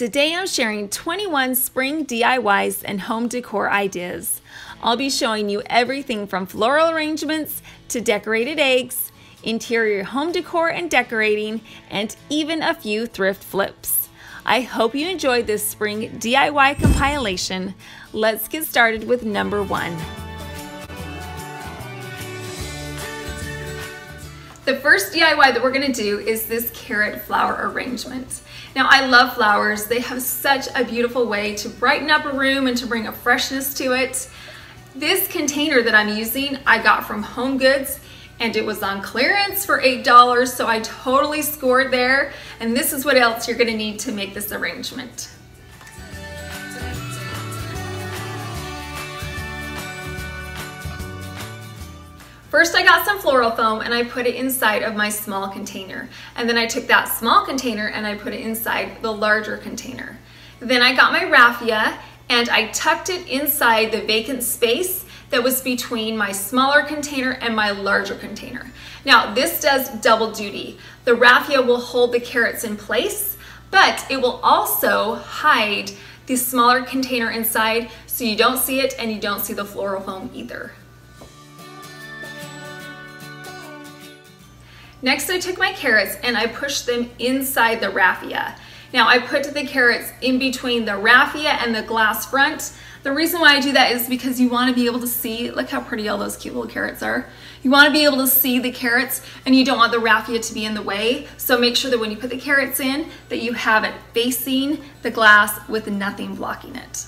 Today I'm sharing 21 spring DIYs and home decor ideas. I'll be showing you everything from floral arrangements to decorated eggs, interior home decor and decorating, and even a few thrift flips. I hope you enjoyed this spring DIY compilation. Let's get started with number one. The first DIY that we're gonna do is this carrot flower arrangement. Now I love flowers. They have such a beautiful way to brighten up a room and to bring a freshness to it. This container that I'm using, I got from Home Goods and it was on clearance for $8, so I totally scored there. And this is what else you're gonna need to make this arrangement. First I got some floral foam and I put it inside of my small container. And then I took that small container and I put it inside the larger container. Then I got my raffia and I tucked it inside the vacant space that was between my smaller container and my larger container. Now this does double duty. The raffia will hold the carrots in place, but it will also hide the smaller container inside so you don't see it and you don't see the floral foam either. Next, I took my carrots and I pushed them inside the raffia. Now I put the carrots in between the raffia and the glass front. The reason why I do that is because you want to be able to see, look how pretty all those cute little carrots are. You want to be able to see the carrots and you don't want the raffia to be in the way. So make sure that when you put the carrots in that you have it facing the glass with nothing blocking it.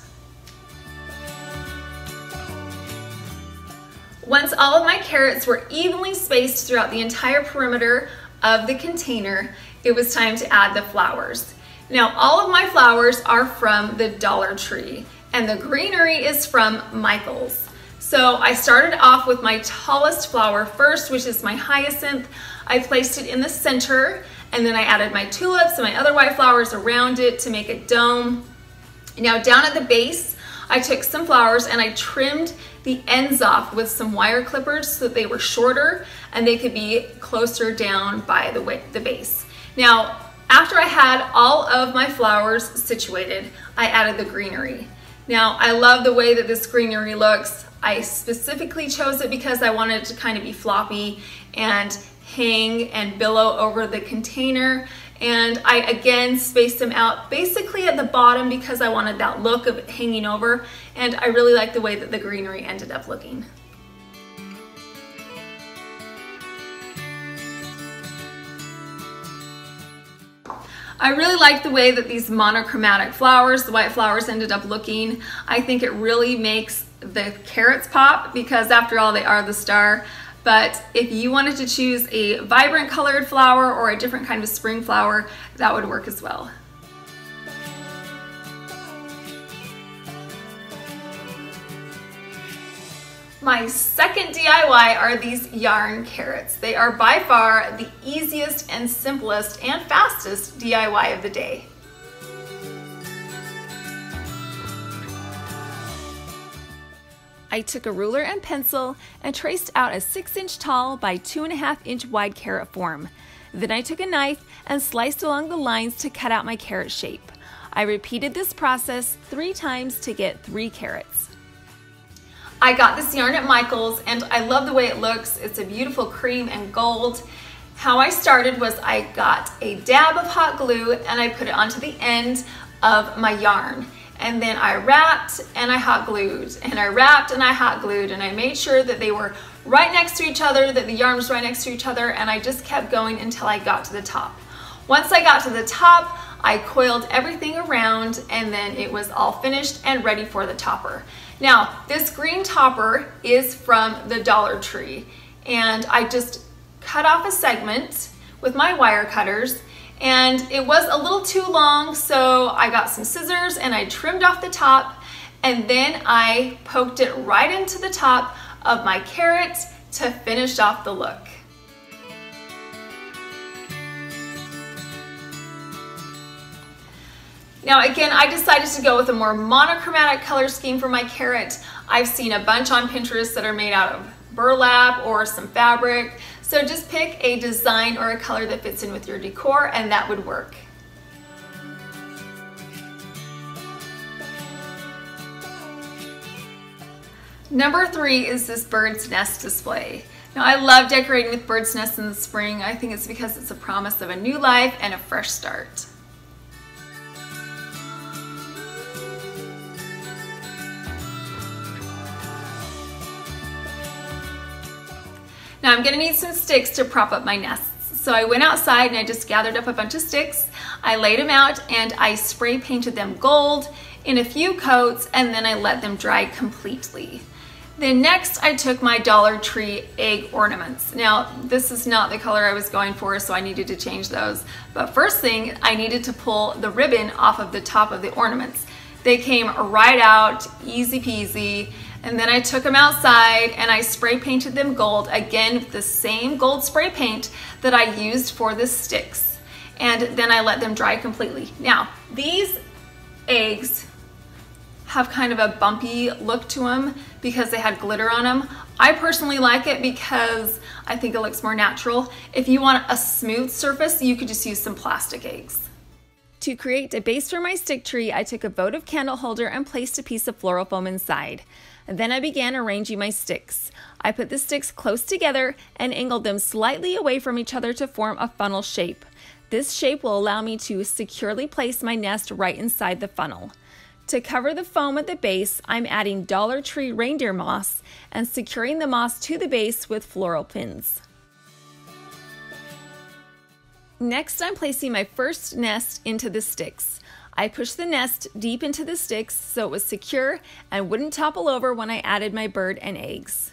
Once all of my carrots were evenly spaced throughout the entire perimeter of the container, it was time to add the flowers. Now, all of my flowers are from the Dollar Tree, and the greenery is from Michael's. So I started off with my tallest flower first, which is my hyacinth. I placed it in the center, and then I added my tulips and my other white flowers around it to make a dome. Now down at the base, I took some flowers and I trimmed the ends off with some wire clippers so that they were shorter and they could be closer down by the, the base. Now, after I had all of my flowers situated, I added the greenery. Now, I love the way that this greenery looks. I specifically chose it because I wanted it to kind of be floppy and hang and billow over the container and I again spaced them out basically at the bottom because I wanted that look of hanging over and I really like the way that the greenery ended up looking. I really like the way that these monochromatic flowers, the white flowers ended up looking. I think it really makes the carrots pop because after all they are the star. But if you wanted to choose a vibrant colored flower or a different kind of spring flower, that would work as well. My second DIY are these yarn carrots. They are by far the easiest and simplest and fastest DIY of the day. I took a ruler and pencil and traced out a 6 inch tall by 2.5 inch wide carrot form. Then I took a knife and sliced along the lines to cut out my carrot shape. I repeated this process three times to get three carrots. I got this yarn at Michael's and I love the way it looks. It's a beautiful cream and gold. How I started was I got a dab of hot glue and I put it onto the end of my yarn and then I wrapped and I hot glued. And I wrapped and I hot glued. And I made sure that they were right next to each other, that the yarn was right next to each other. And I just kept going until I got to the top. Once I got to the top, I coiled everything around. And then it was all finished and ready for the topper. Now, this green topper is from the Dollar Tree. And I just cut off a segment with my wire cutters and it was a little too long so I got some scissors and I trimmed off the top and then I poked it right into the top of my carrot to finish off the look. Now again, I decided to go with a more monochromatic color scheme for my carrot. I've seen a bunch on Pinterest that are made out of burlap or some fabric. So just pick a design or a color that fits in with your decor and that would work. Number three is this bird's nest display. Now I love decorating with bird's nests in the spring. I think it's because it's a promise of a new life and a fresh start. Now I'm gonna need some sticks to prop up my nests. So I went outside and I just gathered up a bunch of sticks. I laid them out and I spray painted them gold in a few coats and then I let them dry completely. Then next I took my Dollar Tree egg ornaments. Now this is not the color I was going for so I needed to change those. But first thing I needed to pull the ribbon off of the top of the ornaments. They came right out, easy peasy. And then I took them outside and I spray painted them gold, again with the same gold spray paint that I used for the sticks. And then I let them dry completely. Now, these eggs have kind of a bumpy look to them because they had glitter on them. I personally like it because I think it looks more natural. If you want a smooth surface, you could just use some plastic eggs. To create a base for my stick tree, I took a votive candle holder and placed a piece of floral foam inside. Then I began arranging my sticks. I put the sticks close together and angled them slightly away from each other to form a funnel shape. This shape will allow me to securely place my nest right inside the funnel. To cover the foam at the base, I'm adding Dollar Tree reindeer moss and securing the moss to the base with floral pins. Next, I'm placing my first nest into the sticks. I pushed the nest deep into the sticks so it was secure and wouldn't topple over when I added my bird and eggs.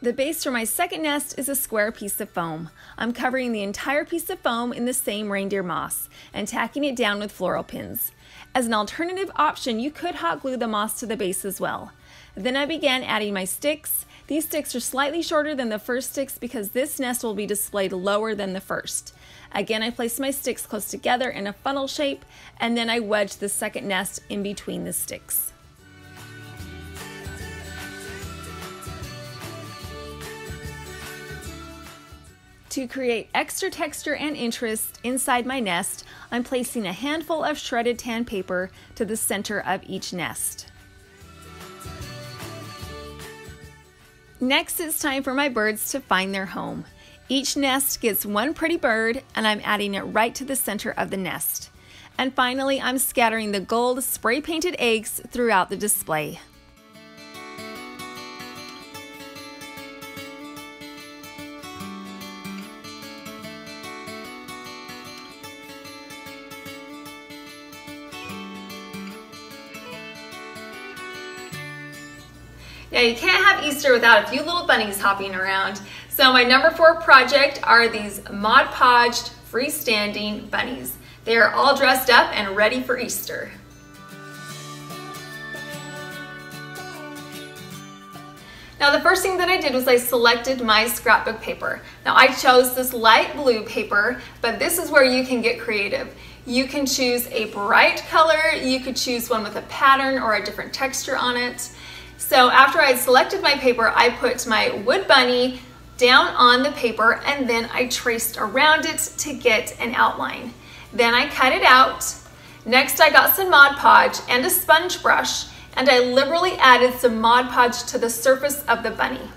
The base for my second nest is a square piece of foam. I'm covering the entire piece of foam in the same reindeer moss and tacking it down with floral pins. As an alternative option, you could hot glue the moss to the base as well. Then I began adding my sticks. These sticks are slightly shorter than the first sticks because this nest will be displayed lower than the first. Again, I place my sticks close together in a funnel shape, and then I wedge the second nest in between the sticks. To create extra texture and interest inside my nest, I'm placing a handful of shredded tan paper to the center of each nest. Next, it's time for my birds to find their home. Each nest gets one pretty bird, and I'm adding it right to the center of the nest. And finally, I'm scattering the gold spray painted eggs throughout the display. Now you can't have Easter without a few little bunnies hopping around. So my number four project are these Mod Podged freestanding bunnies. They are all dressed up and ready for Easter. Now the first thing that I did was I selected my scrapbook paper. Now I chose this light blue paper, but this is where you can get creative. You can choose a bright color, you could choose one with a pattern or a different texture on it. So after I selected my paper, I put my wood bunny down on the paper and then I traced around it to get an outline. Then I cut it out. Next I got some Mod Podge and a sponge brush and I liberally added some Mod Podge to the surface of the bunny.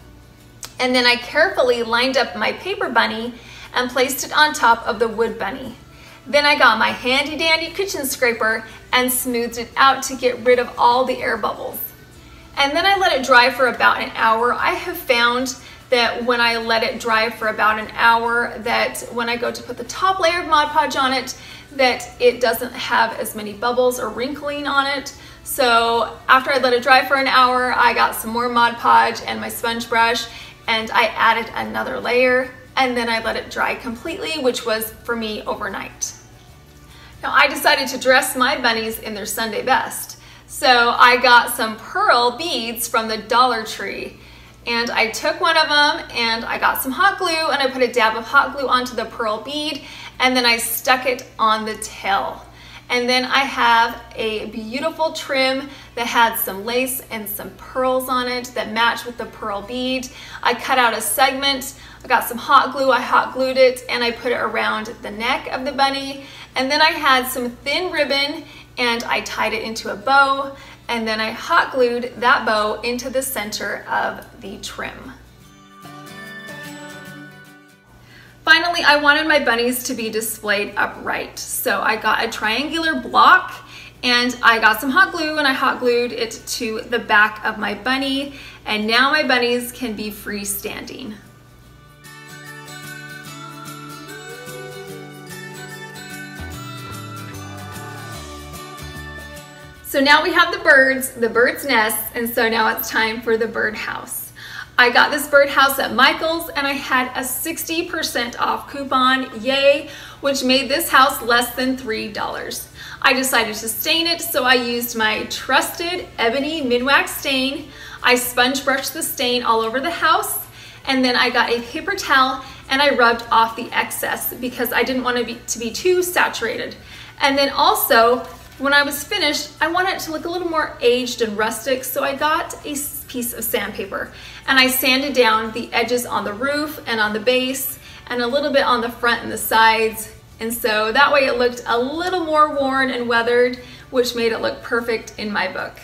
And then I carefully lined up my paper bunny and placed it on top of the wood bunny. Then I got my handy dandy kitchen scraper and smoothed it out to get rid of all the air bubbles and then I let it dry for about an hour. I have found that when I let it dry for about an hour that when I go to put the top layer of Mod Podge on it that it doesn't have as many bubbles or wrinkling on it. So after I let it dry for an hour, I got some more Mod Podge and my sponge brush and I added another layer and then I let it dry completely, which was for me overnight. Now I decided to dress my bunnies in their Sunday best. So I got some pearl beads from the Dollar Tree and I took one of them and I got some hot glue and I put a dab of hot glue onto the pearl bead and then I stuck it on the tail. And then I have a beautiful trim that had some lace and some pearls on it that match with the pearl bead. I cut out a segment, I got some hot glue, I hot glued it and I put it around the neck of the bunny. And then I had some thin ribbon and I tied it into a bow and then I hot glued that bow into the center of the trim. Finally, I wanted my bunnies to be displayed upright. So I got a triangular block and I got some hot glue and I hot glued it to the back of my bunny. And now my bunnies can be freestanding. So now we have the birds, the bird's nest, and so now it's time for the birdhouse. I got this birdhouse at Michael's and I had a 60% off coupon, yay, which made this house less than $3. I decided to stain it, so I used my trusted Ebony Minwax stain. I sponge brushed the stain all over the house, and then I got a paper towel and I rubbed off the excess because I didn't want to be, to be too saturated. And then also, when I was finished, I wanted it to look a little more aged and rustic, so I got a piece of sandpaper and I sanded down the edges on the roof and on the base and a little bit on the front and the sides. And so that way it looked a little more worn and weathered, which made it look perfect in my book.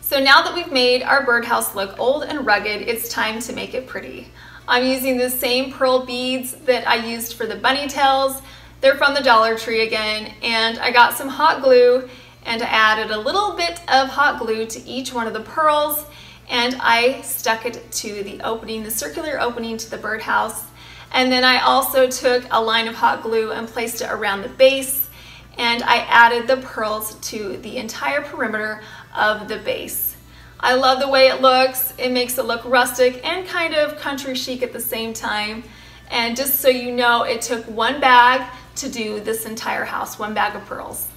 So now that we've made our birdhouse look old and rugged, it's time to make it pretty. I'm using the same pearl beads that I used for the bunny tails, they're from the Dollar Tree again, and I got some hot glue and I added a little bit of hot glue to each one of the pearls and I stuck it to the opening, the circular opening to the birdhouse. And then I also took a line of hot glue and placed it around the base and I added the pearls to the entire perimeter of the base. I love the way it looks. It makes it look rustic and kind of country chic at the same time. And just so you know, it took one bag to do this entire house, one bag of pearls.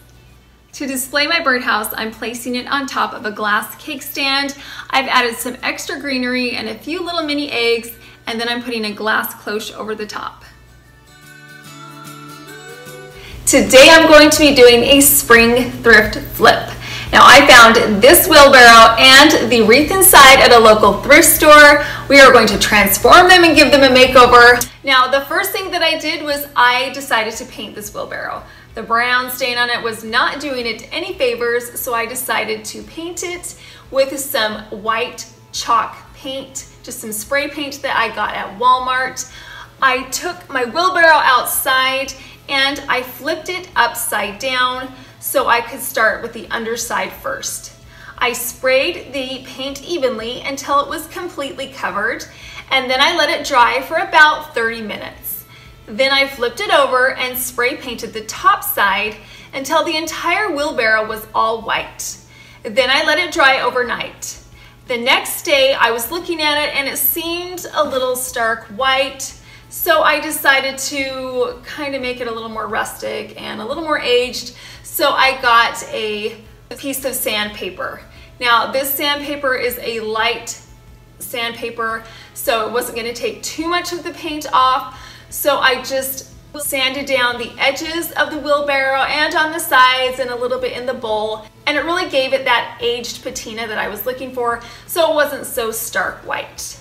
To display my birdhouse, I'm placing it on top of a glass cake stand. I've added some extra greenery and a few little mini eggs, and then I'm putting a glass cloche over the top. Today I'm going to be doing a spring thrift flip. Now I found this wheelbarrow and the wreath inside at a local thrift store. We are going to transform them and give them a makeover. Now the first thing that I did was I decided to paint this wheelbarrow. The brown stain on it was not doing it any favors, so I decided to paint it with some white chalk paint, just some spray paint that I got at Walmart. I took my wheelbarrow outside and I flipped it upside down so I could start with the underside first. I sprayed the paint evenly until it was completely covered and then I let it dry for about 30 minutes. Then I flipped it over and spray painted the top side until the entire wheelbarrow was all white. Then I let it dry overnight. The next day I was looking at it and it seemed a little stark white so I decided to kind of make it a little more rustic and a little more aged. So I got a piece of sandpaper. Now this sandpaper is a light sandpaper, so it wasn't gonna take too much of the paint off. So I just sanded down the edges of the wheelbarrow and on the sides and a little bit in the bowl. And it really gave it that aged patina that I was looking for, so it wasn't so stark white.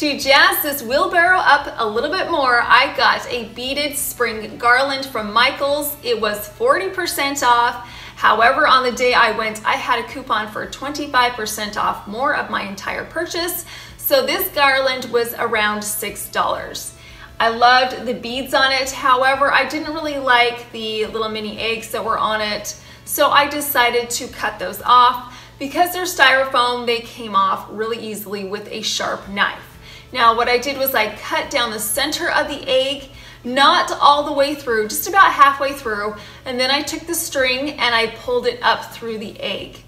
To jazz this wheelbarrow up a little bit more, I got a beaded spring garland from Michaels. It was 40% off. However, on the day I went, I had a coupon for 25% off more of my entire purchase. So this garland was around $6. I loved the beads on it. However, I didn't really like the little mini eggs that were on it. So I decided to cut those off. Because they're styrofoam, they came off really easily with a sharp knife. Now what I did was I cut down the center of the egg, not all the way through, just about halfway through, and then I took the string and I pulled it up through the egg.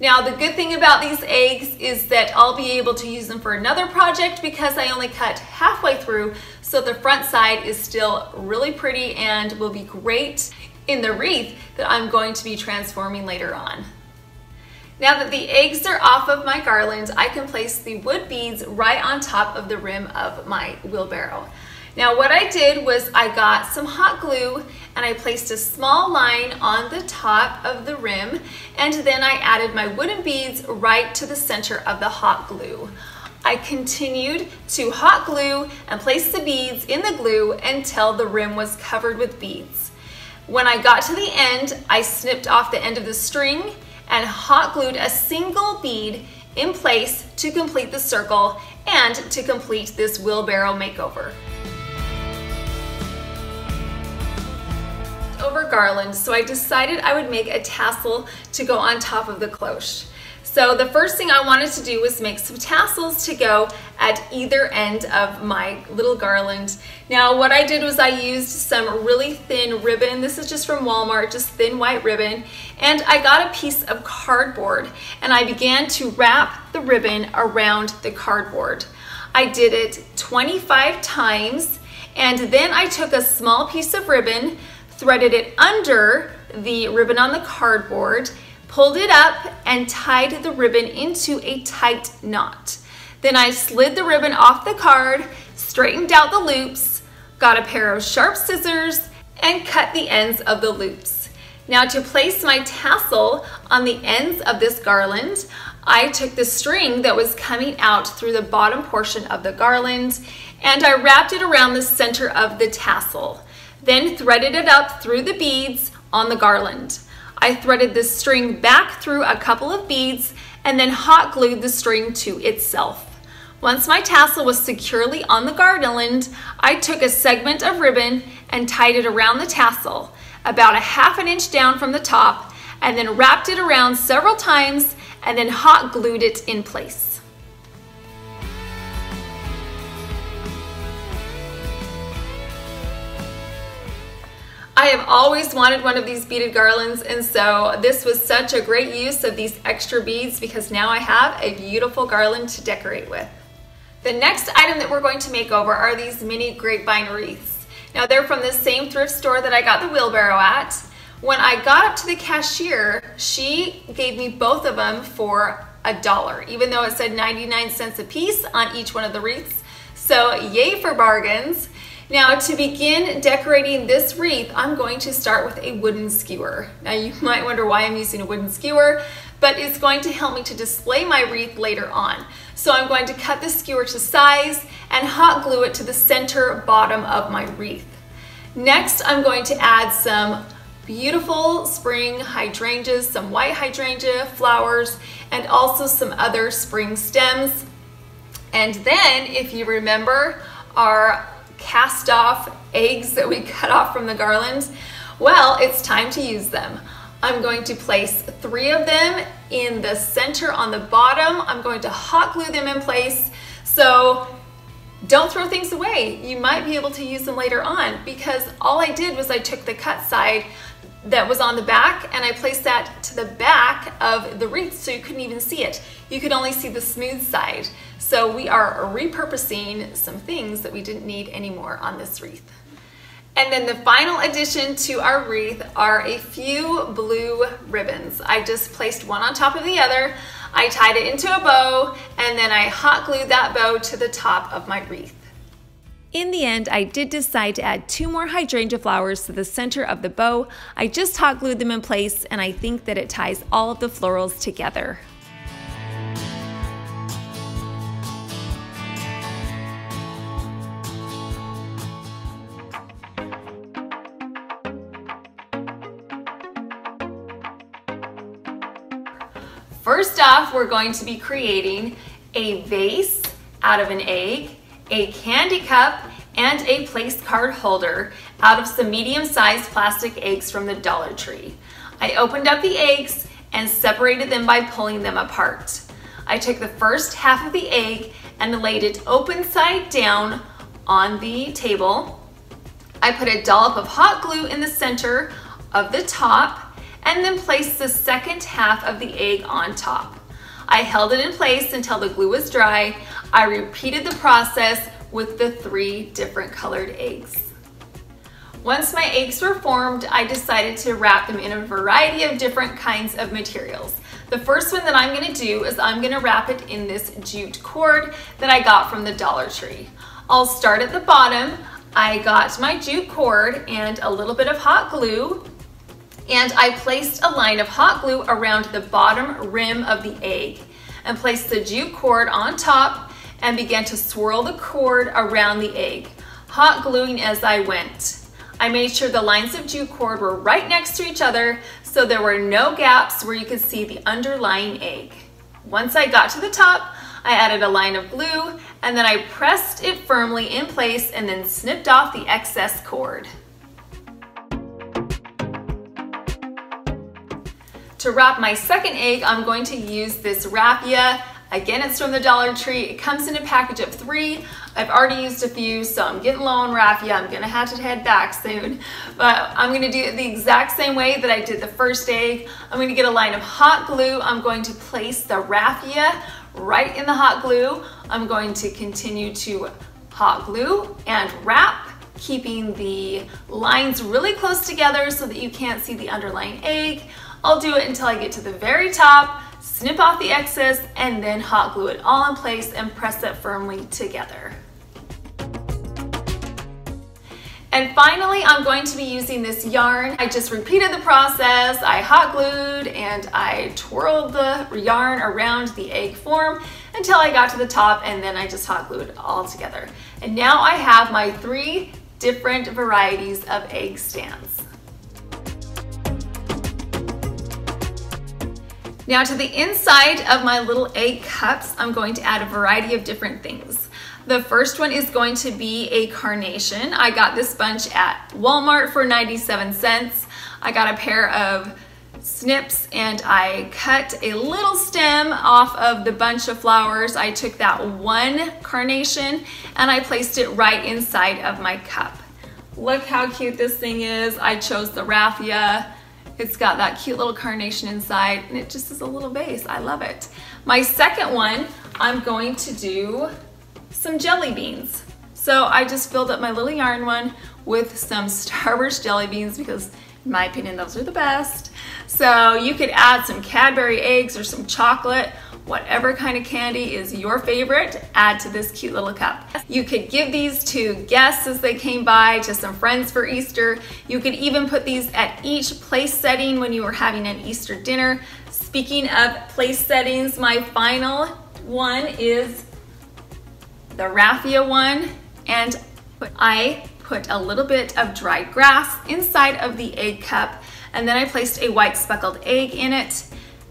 Now the good thing about these eggs is that I'll be able to use them for another project because I only cut halfway through so the front side is still really pretty and will be great in the wreath that I'm going to be transforming later on. Now that the eggs are off of my garland, I can place the wood beads right on top of the rim of my wheelbarrow. Now what I did was I got some hot glue and I placed a small line on the top of the rim and then I added my wooden beads right to the center of the hot glue. I continued to hot glue and place the beads in the glue until the rim was covered with beads. When I got to the end, I snipped off the end of the string and hot glued a single bead in place to complete the circle and to complete this wheelbarrow makeover. Over garland, so I decided I would make a tassel to go on top of the cloche. So the first thing I wanted to do was make some tassels to go at either end of my little garland. Now what I did was I used some really thin ribbon. This is just from Walmart, just thin white ribbon. And I got a piece of cardboard and I began to wrap the ribbon around the cardboard. I did it 25 times and then I took a small piece of ribbon, threaded it under the ribbon on the cardboard pulled it up and tied the ribbon into a tight knot. Then I slid the ribbon off the card, straightened out the loops, got a pair of sharp scissors, and cut the ends of the loops. Now to place my tassel on the ends of this garland, I took the string that was coming out through the bottom portion of the garland and I wrapped it around the center of the tassel, then threaded it up through the beads on the garland. I threaded the string back through a couple of beads and then hot glued the string to itself. Once my tassel was securely on the garland, I took a segment of ribbon and tied it around the tassel, about a half an inch down from the top, and then wrapped it around several times and then hot glued it in place. I have always wanted one of these beaded garlands and so this was such a great use of these extra beads because now I have a beautiful garland to decorate with. The next item that we're going to make over are these mini grapevine wreaths. Now they're from the same thrift store that I got the wheelbarrow at. When I got up to the cashier, she gave me both of them for a dollar, even though it said 99 cents a piece on each one of the wreaths. So yay for bargains. Now to begin decorating this wreath, I'm going to start with a wooden skewer. Now you might wonder why I'm using a wooden skewer, but it's going to help me to display my wreath later on. So I'm going to cut the skewer to size and hot glue it to the center bottom of my wreath. Next, I'm going to add some beautiful spring hydrangeas, some white hydrangea flowers, and also some other spring stems. And then, if you remember, our cast off eggs that we cut off from the garlands? Well, it's time to use them. I'm going to place three of them in the center on the bottom. I'm going to hot glue them in place. So don't throw things away. You might be able to use them later on because all I did was I took the cut side that was on the back and I placed that to the back of the wreath so you couldn't even see it. You could only see the smooth side. So we are repurposing some things that we didn't need anymore on this wreath. And then the final addition to our wreath are a few blue ribbons. I just placed one on top of the other. I tied it into a bow and then I hot glued that bow to the top of my wreath. In the end, I did decide to add two more hydrangea flowers to the center of the bow. I just hot glued them in place and I think that it ties all of the florals together. First off, we're going to be creating a vase out of an egg a candy cup, and a place card holder out of some medium-sized plastic eggs from the Dollar Tree. I opened up the eggs and separated them by pulling them apart. I took the first half of the egg and laid it open side down on the table. I put a dollop of hot glue in the center of the top and then place the second half of the egg on top. I held it in place until the glue was dry. I repeated the process with the three different colored eggs. Once my eggs were formed, I decided to wrap them in a variety of different kinds of materials. The first one that I'm gonna do is I'm gonna wrap it in this jute cord that I got from the Dollar Tree. I'll start at the bottom. I got my jute cord and a little bit of hot glue and I placed a line of hot glue around the bottom rim of the egg and placed the jute cord on top and began to swirl the cord around the egg, hot gluing as I went. I made sure the lines of jute cord were right next to each other so there were no gaps where you could see the underlying egg. Once I got to the top, I added a line of glue and then I pressed it firmly in place and then snipped off the excess cord. To wrap my second egg, I'm going to use this raffia. Again, it's from the Dollar Tree. It comes in a package of three. I've already used a few, so I'm getting low on raffia. I'm gonna have to head back soon. But I'm gonna do it the exact same way that I did the first egg. I'm gonna get a line of hot glue. I'm going to place the raffia right in the hot glue. I'm going to continue to hot glue and wrap keeping the lines really close together so that you can't see the underlying egg. I'll do it until I get to the very top, snip off the excess, and then hot glue it all in place and press it firmly together. And finally, I'm going to be using this yarn. I just repeated the process. I hot glued and I twirled the yarn around the egg form until I got to the top and then I just hot glued it all together. And now I have my three different varieties of egg stands. Now to the inside of my little egg cups, I'm going to add a variety of different things. The first one is going to be a carnation. I got this bunch at Walmart for 97 cents. I got a pair of snips and I cut a little stem off of the bunch of flowers. I took that one carnation and I placed it right inside of my cup. Look how cute this thing is. I chose the raffia. It's got that cute little carnation inside and it just is a little vase. I love it. My second one, I'm going to do some jelly beans. So I just filled up my little yarn one with some Starburst jelly beans because in my opinion, those are the best. So you could add some Cadbury eggs or some chocolate whatever kind of candy is your favorite, add to this cute little cup. You could give these to guests as they came by, to some friends for Easter. You could even put these at each place setting when you were having an Easter dinner. Speaking of place settings, my final one is the raffia one, and I put a little bit of dried grass inside of the egg cup, and then I placed a white speckled egg in it.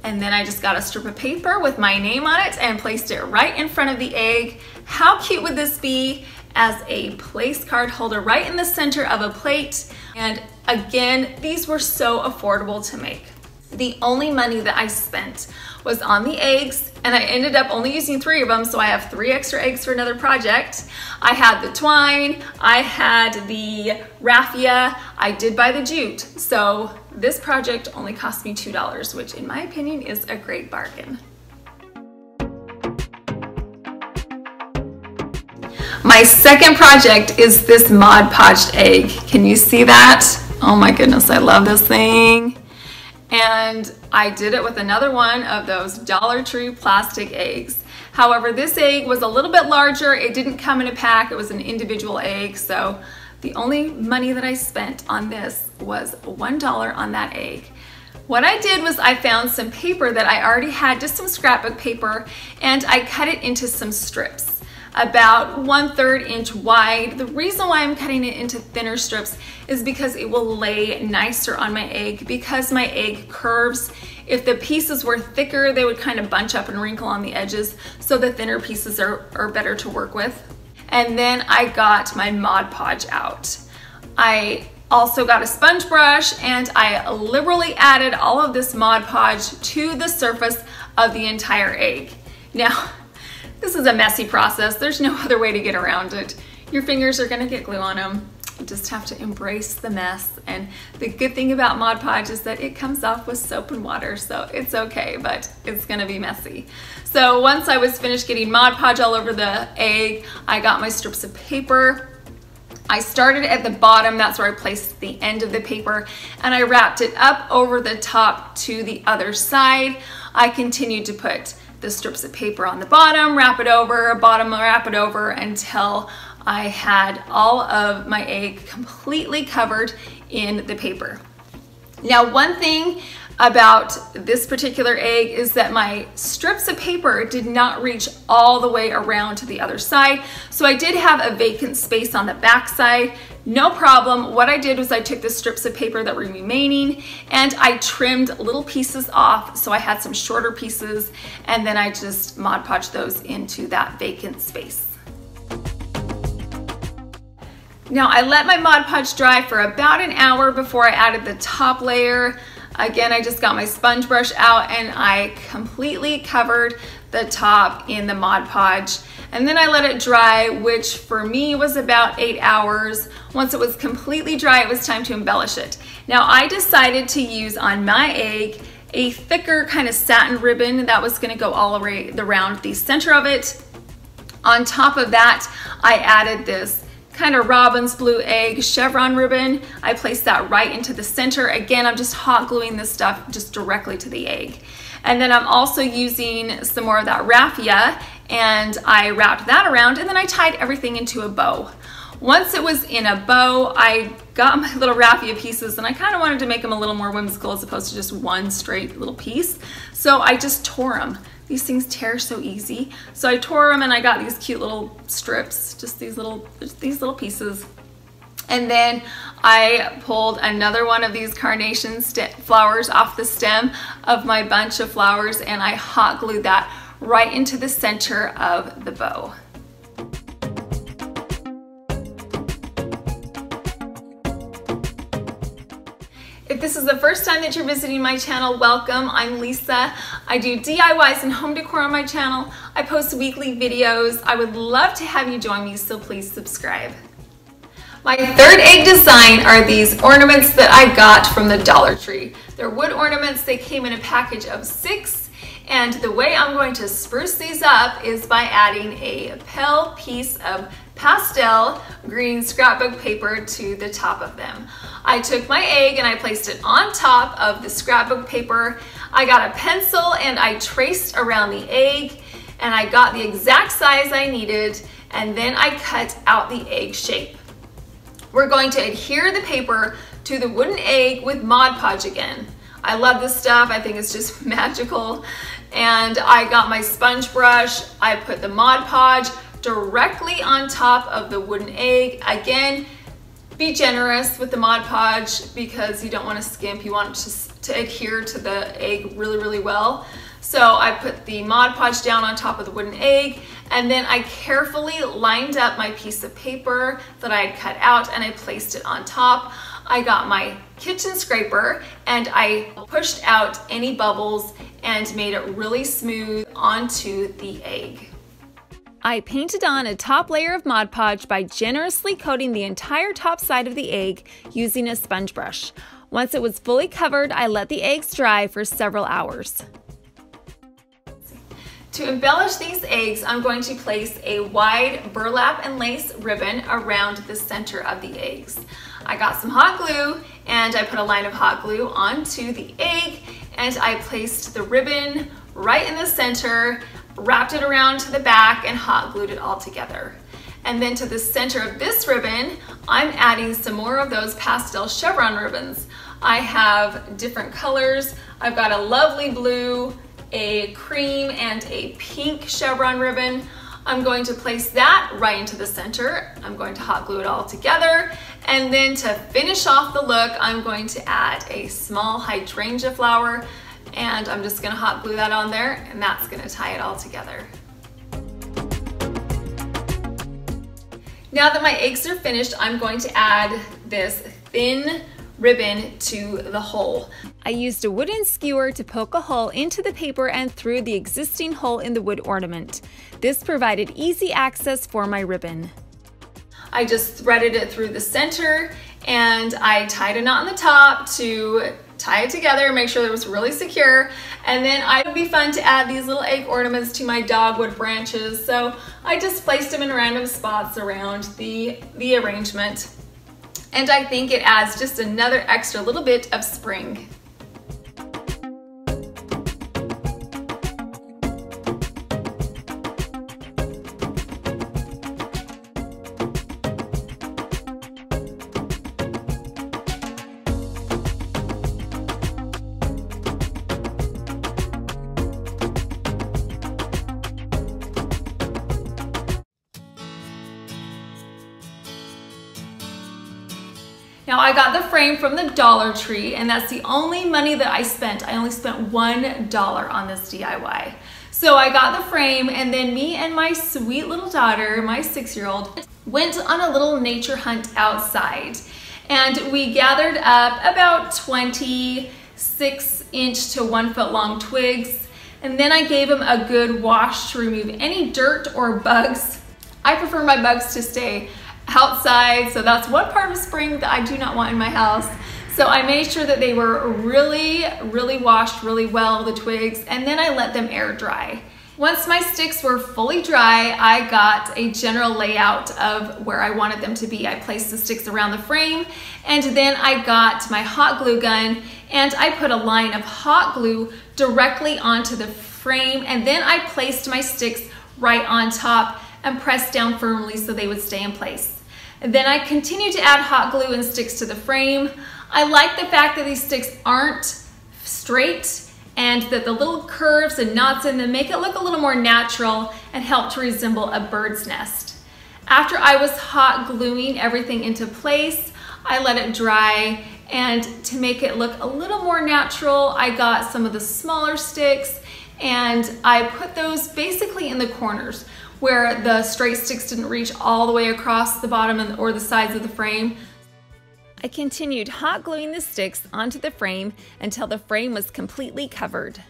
And then I just got a strip of paper with my name on it and placed it right in front of the egg. How cute would this be as a place card holder right in the center of a plate? And again, these were so affordable to make. The only money that I spent was on the eggs and I ended up only using three of them so I have three extra eggs for another project. I had the twine, I had the raffia, I did buy the jute. So this project only cost me $2 which in my opinion is a great bargain. My second project is this Mod Podge egg. Can you see that? Oh my goodness, I love this thing and I did it with another one of those Dollar Tree plastic eggs. However, this egg was a little bit larger. It didn't come in a pack. It was an individual egg. So the only money that I spent on this was $1 on that egg. What I did was I found some paper that I already had, just some scrapbook paper, and I cut it into some strips about one third inch wide. The reason why I'm cutting it into thinner strips is because it will lay nicer on my egg because my egg curves. If the pieces were thicker, they would kind of bunch up and wrinkle on the edges. So the thinner pieces are, are better to work with. And then I got my Mod Podge out. I also got a sponge brush and I liberally added all of this Mod Podge to the surface of the entire egg. Now, this is a messy process. There's no other way to get around it. Your fingers are gonna get glue on them. You just have to embrace the mess. And the good thing about Mod Podge is that it comes off with soap and water, so it's okay, but it's gonna be messy. So once I was finished getting Mod Podge all over the egg, I got my strips of paper, I started at the bottom, that's where I placed the end of the paper, and I wrapped it up over the top to the other side. I continued to put the strips of paper on the bottom, wrap it over, bottom wrap it over until I had all of my egg completely covered in the paper. Now, one thing about this particular egg is that my strips of paper did not reach all the way around to the other side. So I did have a vacant space on the back side. No problem. What I did was I took the strips of paper that were remaining and I trimmed little pieces off. So I had some shorter pieces and then I just Mod Podged those into that vacant space. Now I let my Mod Podge dry for about an hour before I added the top layer. Again, I just got my sponge brush out and I completely covered the top in the Mod Podge. And then I let it dry, which for me was about eight hours. Once it was completely dry, it was time to embellish it. Now I decided to use on my egg a thicker kind of satin ribbon that was gonna go all the way around the center of it. On top of that, I added this kind of robin's blue egg chevron ribbon. I placed that right into the center. Again, I'm just hot gluing this stuff just directly to the egg. And then I'm also using some more of that raffia and I wrapped that around and then I tied everything into a bow. Once it was in a bow, I got my little raffia pieces and I kind of wanted to make them a little more whimsical as opposed to just one straight little piece. So I just tore them. These things tear so easy. So I tore them and I got these cute little strips, just these little, just these little pieces. And then I pulled another one of these carnation flowers off the stem of my bunch of flowers and I hot glued that right into the center of the bow. If this is the first time that you're visiting my channel, welcome. I'm Lisa. I do DIYs and home decor on my channel. I post weekly videos. I would love to have you join me, so please subscribe. My third egg design are these ornaments that I got from the Dollar Tree. They're wood ornaments. They came in a package of six. And the way I'm going to spruce these up is by adding a pale piece of pastel green scrapbook paper to the top of them. I took my egg and I placed it on top of the scrapbook paper. I got a pencil and I traced around the egg and I got the exact size I needed and then I cut out the egg shape. We're going to adhere the paper to the wooden egg with Mod Podge again. I love this stuff. I think it's just magical. And I got my sponge brush. I put the Mod Podge directly on top of the wooden egg. Again, be generous with the Mod Podge because you don't want to skimp. You want to, to adhere to the egg really, really well. So I put the Mod Podge down on top of the wooden egg and then I carefully lined up my piece of paper that I had cut out and I placed it on top. I got my kitchen scraper and I pushed out any bubbles and made it really smooth onto the egg. I painted on a top layer of Mod Podge by generously coating the entire top side of the egg using a sponge brush. Once it was fully covered, I let the eggs dry for several hours. To embellish these eggs, I'm going to place a wide burlap and lace ribbon around the center of the eggs. I got some hot glue and I put a line of hot glue onto the egg and I placed the ribbon right in the center wrapped it around to the back and hot glued it all together. And then to the center of this ribbon, I'm adding some more of those pastel chevron ribbons. I have different colors. I've got a lovely blue, a cream, and a pink chevron ribbon. I'm going to place that right into the center. I'm going to hot glue it all together. And then to finish off the look, I'm going to add a small hydrangea flower and I'm just gonna hot glue that on there and that's gonna tie it all together. Now that my eggs are finished, I'm going to add this thin ribbon to the hole. I used a wooden skewer to poke a hole into the paper and through the existing hole in the wood ornament. This provided easy access for my ribbon. I just threaded it through the center and I tied a knot on the top to tie it together, make sure it was really secure. And then I would be fun to add these little egg ornaments to my dogwood branches. So I just placed them in random spots around the, the arrangement. And I think it adds just another extra little bit of spring. Frame from the Dollar Tree and that's the only money that I spent. I only spent $1 on this DIY. So I got the frame and then me and my sweet little daughter, my six-year-old, went on a little nature hunt outside. And we gathered up about 26 inch to one foot long twigs. And then I gave them a good wash to remove any dirt or bugs. I prefer my bugs to stay outside. So that's one part of spring that I do not want in my house. So I made sure that they were really, really washed really well, the twigs, and then I let them air dry. Once my sticks were fully dry, I got a general layout of where I wanted them to be. I placed the sticks around the frame and then I got my hot glue gun and I put a line of hot glue directly onto the frame and then I placed my sticks right on top and pressed down firmly so they would stay in place. Then I continued to add hot glue and sticks to the frame. I like the fact that these sticks aren't straight and that the little curves and knots in them make it look a little more natural and help to resemble a bird's nest. After I was hot gluing everything into place, I let it dry and to make it look a little more natural, I got some of the smaller sticks and I put those basically in the corners where the straight sticks didn't reach all the way across the bottom or the sides of the frame. I continued hot gluing the sticks onto the frame until the frame was completely covered.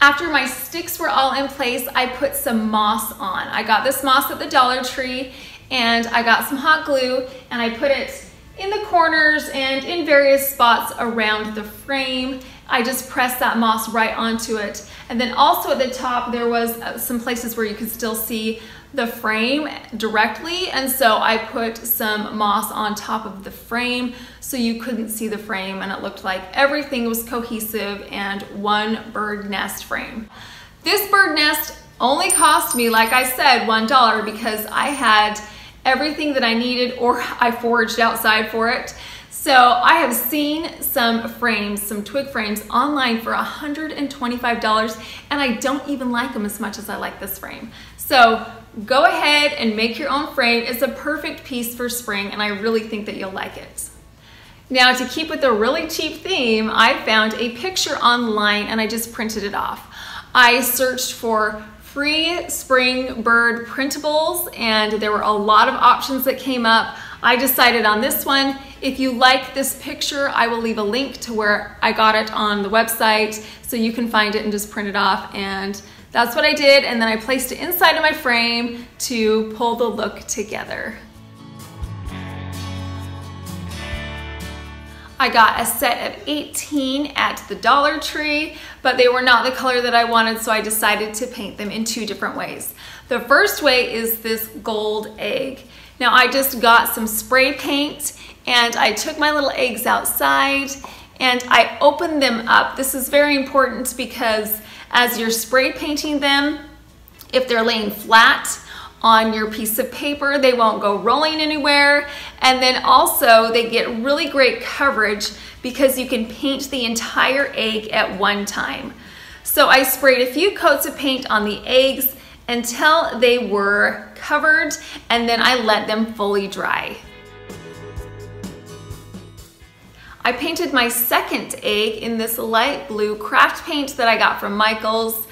After my sticks were all in place, I put some moss on. I got this moss at the Dollar Tree and I got some hot glue and I put it in the corners and in various spots around the frame. I just pressed that moss right onto it. And then also at the top, there was uh, some places where you could still see the frame directly and so I put some moss on top of the frame so you couldn't see the frame and it looked like everything was cohesive and one bird nest frame. This bird nest only cost me, like I said, $1 because I had everything that I needed or I foraged outside for it. So I have seen some frames, some twig frames online for $125 and I don't even like them as much as I like this frame. So go ahead and make your own frame. It's a perfect piece for spring and I really think that you'll like it. Now to keep with the really cheap theme, I found a picture online and I just printed it off. I searched for free spring bird printables and there were a lot of options that came up. I decided on this one. If you like this picture, I will leave a link to where I got it on the website so you can find it and just print it off and that's what I did, and then I placed it inside of my frame to pull the look together. I got a set of 18 at the Dollar Tree, but they were not the color that I wanted, so I decided to paint them in two different ways. The first way is this gold egg. Now I just got some spray paint and I took my little eggs outside and I opened them up. This is very important because as you're spray painting them, if they're laying flat on your piece of paper, they won't go rolling anywhere. And then also they get really great coverage because you can paint the entire egg at one time. So I sprayed a few coats of paint on the eggs until they were covered and then I let them fully dry. I painted my second egg in this light blue craft paint that I got from Michaels.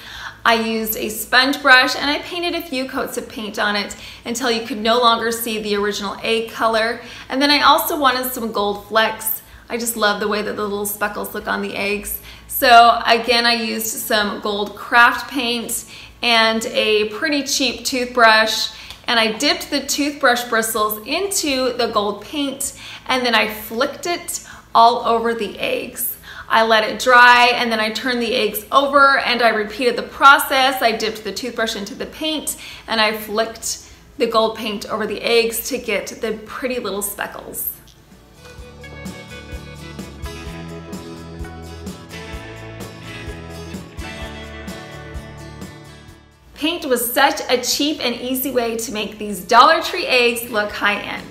I used a sponge brush and I painted a few coats of paint on it until you could no longer see the original egg color. And then I also wanted some gold flecks. I just love the way that the little speckles look on the eggs. So again, I used some gold craft paint and a pretty cheap toothbrush and I dipped the toothbrush bristles into the gold paint and then I flicked it all over the eggs. I let it dry and then I turned the eggs over and I repeated the process. I dipped the toothbrush into the paint and I flicked the gold paint over the eggs to get the pretty little speckles. Paint was such a cheap and easy way to make these Dollar Tree eggs look high-end.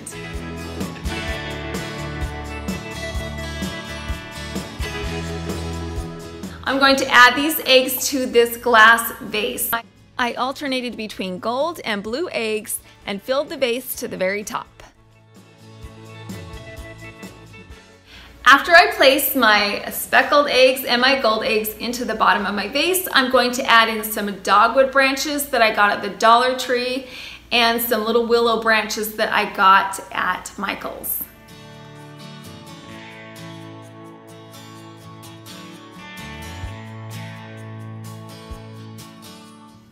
I'm going to add these eggs to this glass vase. I alternated between gold and blue eggs and filled the vase to the very top. After I place my speckled eggs and my gold eggs into the bottom of my vase, I'm going to add in some dogwood branches that I got at the Dollar Tree and some little willow branches that I got at Michael's.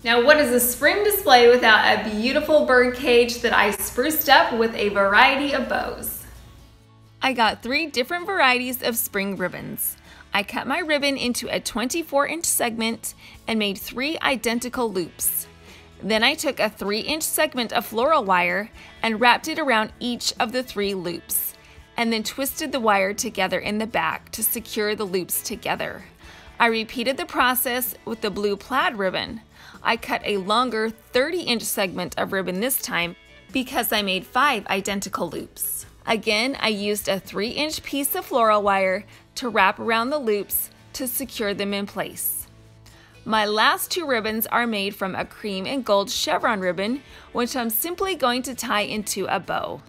Now what is a spring display without a beautiful bird cage that I spruced up with a variety of bows? I got three different varieties of spring ribbons. I cut my ribbon into a 24 inch segment and made three identical loops. Then I took a 3 inch segment of floral wire and wrapped it around each of the three loops, and then twisted the wire together in the back to secure the loops together. I repeated the process with the blue plaid ribbon. I cut a longer 30 inch segment of ribbon this time because I made five identical loops. Again, I used a 3 inch piece of floral wire to wrap around the loops to secure them in place. My last two ribbons are made from a cream and gold chevron ribbon, which I'm simply going to tie into a bow.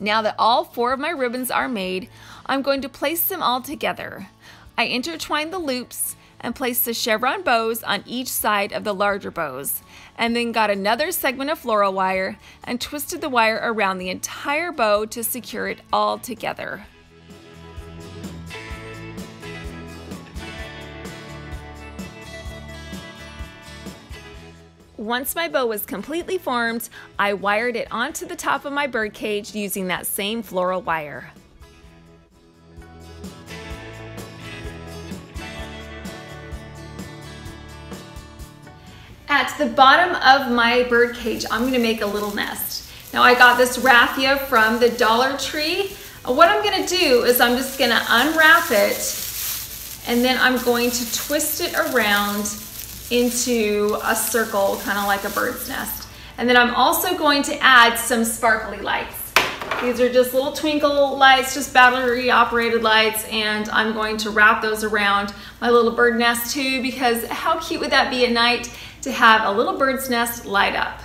Now that all four of my ribbons are made, I'm going to place them all together. I intertwine the loops and place the chevron bows on each side of the larger bows, and then got another segment of floral wire and twisted the wire around the entire bow to secure it all together. Once my bow was completely formed, I wired it onto the top of my birdcage using that same floral wire. At the bottom of my bird cage, I'm gonna make a little nest. Now I got this raffia from the Dollar Tree. What I'm gonna do is I'm just gonna unwrap it and then I'm going to twist it around into a circle, kind of like a bird's nest. And then I'm also going to add some sparkly lights. These are just little twinkle lights, just battery operated lights, and I'm going to wrap those around my little bird nest too because how cute would that be at night to have a little bird's nest light up.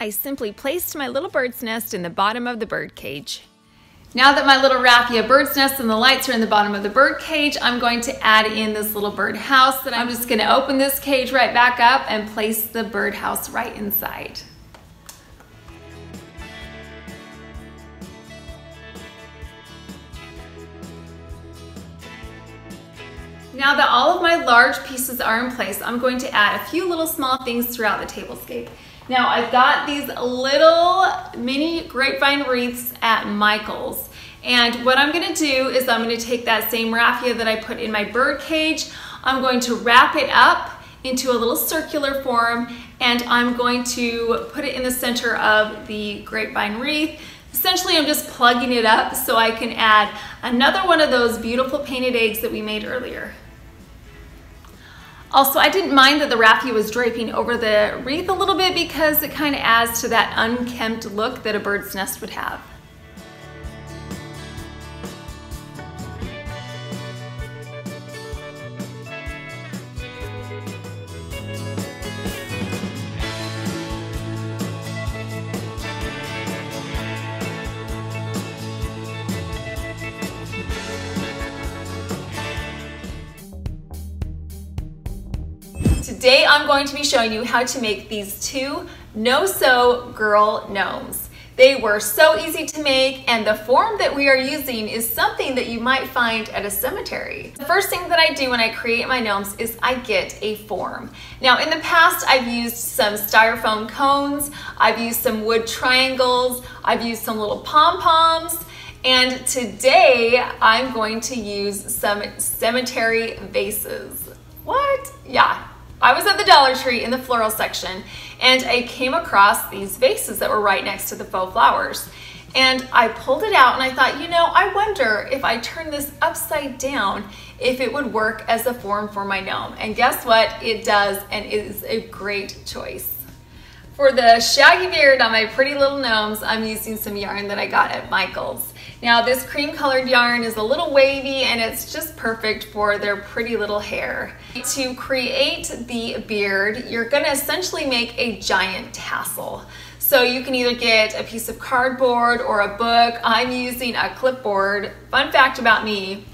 I simply placed my little bird's nest in the bottom of the bird cage. Now that my little raffia bird's nest and the lights are in the bottom of the bird cage, I'm going to add in this little bird house that I'm just gonna open this cage right back up and place the bird house right inside. Now that all of my large pieces are in place, I'm going to add a few little small things throughout the tablescape. Now I've got these little mini grapevine wreaths at Michael's. And what I'm gonna do is I'm gonna take that same raffia that I put in my bird cage, I'm going to wrap it up into a little circular form and I'm going to put it in the center of the grapevine wreath. Essentially, I'm just plugging it up so I can add another one of those beautiful painted eggs that we made earlier. Also, I didn't mind that the raffia was draping over the wreath a little bit because it kind of adds to that unkempt look that a bird's nest would have. Today I'm going to be showing you how to make these two no-sew girl gnomes. They were so easy to make and the form that we are using is something that you might find at a cemetery. The first thing that I do when I create my gnomes is I get a form. Now in the past I've used some styrofoam cones, I've used some wood triangles, I've used some little pom-poms, and today I'm going to use some cemetery vases. What? Yeah, I was at the Dollar Tree in the floral section and I came across these vases that were right next to the faux flowers. And I pulled it out and I thought, you know, I wonder if I turn this upside down, if it would work as a form for my gnome. And guess what? It does and it is a great choice. For the shaggy beard on my pretty little gnomes, I'm using some yarn that I got at Michael's. Now this cream colored yarn is a little wavy and it's just perfect for their pretty little hair. To create the beard, you're gonna essentially make a giant tassel. So you can either get a piece of cardboard or a book. I'm using a clipboard. Fun fact about me,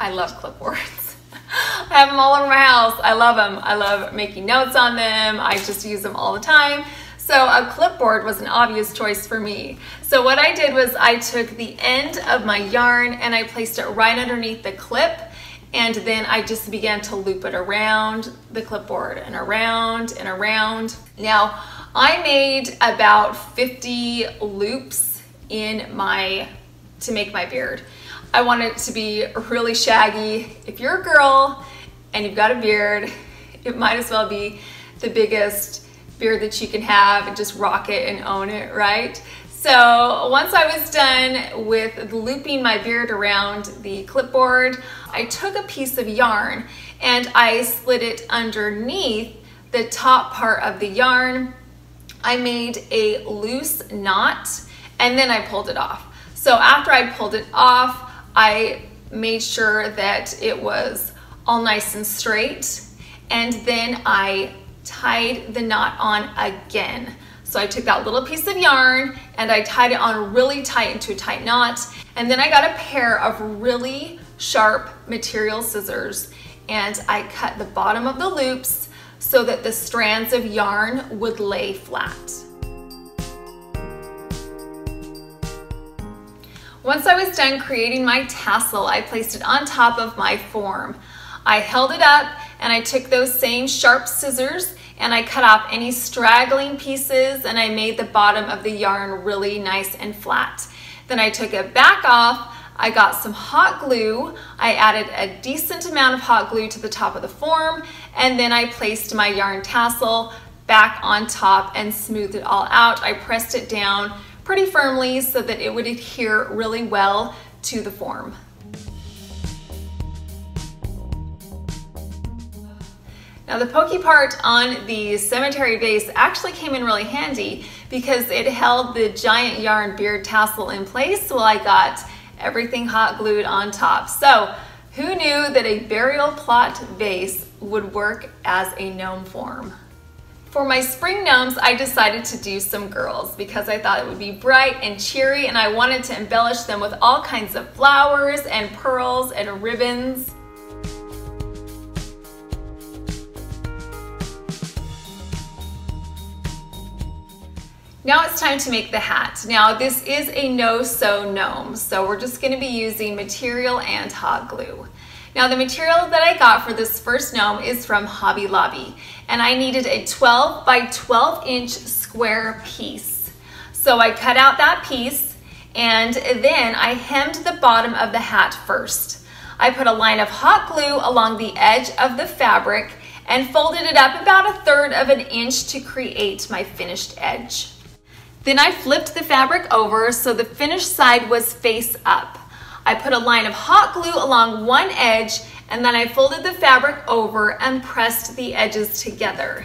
I love clipboards. I have them all over my house. I love them. I love making notes on them. I just use them all the time. So a clipboard was an obvious choice for me. So what I did was I took the end of my yarn and I placed it right underneath the clip and then I just began to loop it around the clipboard and around and around. Now, I made about 50 loops in my, to make my beard. I want it to be really shaggy. If you're a girl and you've got a beard, it might as well be the biggest beard that you can have and just rock it and own it, right? So once I was done with looping my beard around the clipboard, I took a piece of yarn and I slid it underneath the top part of the yarn. I made a loose knot and then I pulled it off. So after I pulled it off, I made sure that it was all nice and straight and then I tied the knot on again. So I took that little piece of yarn and I tied it on really tight into a tight knot. And then I got a pair of really sharp material scissors and I cut the bottom of the loops so that the strands of yarn would lay flat. Once I was done creating my tassel, I placed it on top of my form. I held it up and I took those same sharp scissors and I cut off any straggling pieces and I made the bottom of the yarn really nice and flat. Then I took it back off, I got some hot glue, I added a decent amount of hot glue to the top of the form, and then I placed my yarn tassel back on top and smoothed it all out. I pressed it down pretty firmly so that it would adhere really well to the form. Now the pokey part on the cemetery vase actually came in really handy because it held the giant yarn beard tassel in place while I got everything hot glued on top. So who knew that a burial plot vase would work as a gnome form? For my spring gnomes, I decided to do some girls because I thought it would be bright and cheery and I wanted to embellish them with all kinds of flowers and pearls and ribbons. Now it's time to make the hat. Now this is a no-sew gnome, so we're just gonna be using material and hot glue. Now the material that I got for this first gnome is from Hobby Lobby, and I needed a 12 by 12 inch square piece. So I cut out that piece, and then I hemmed the bottom of the hat first. I put a line of hot glue along the edge of the fabric and folded it up about a third of an inch to create my finished edge. Then I flipped the fabric over so the finished side was face up. I put a line of hot glue along one edge and then I folded the fabric over and pressed the edges together.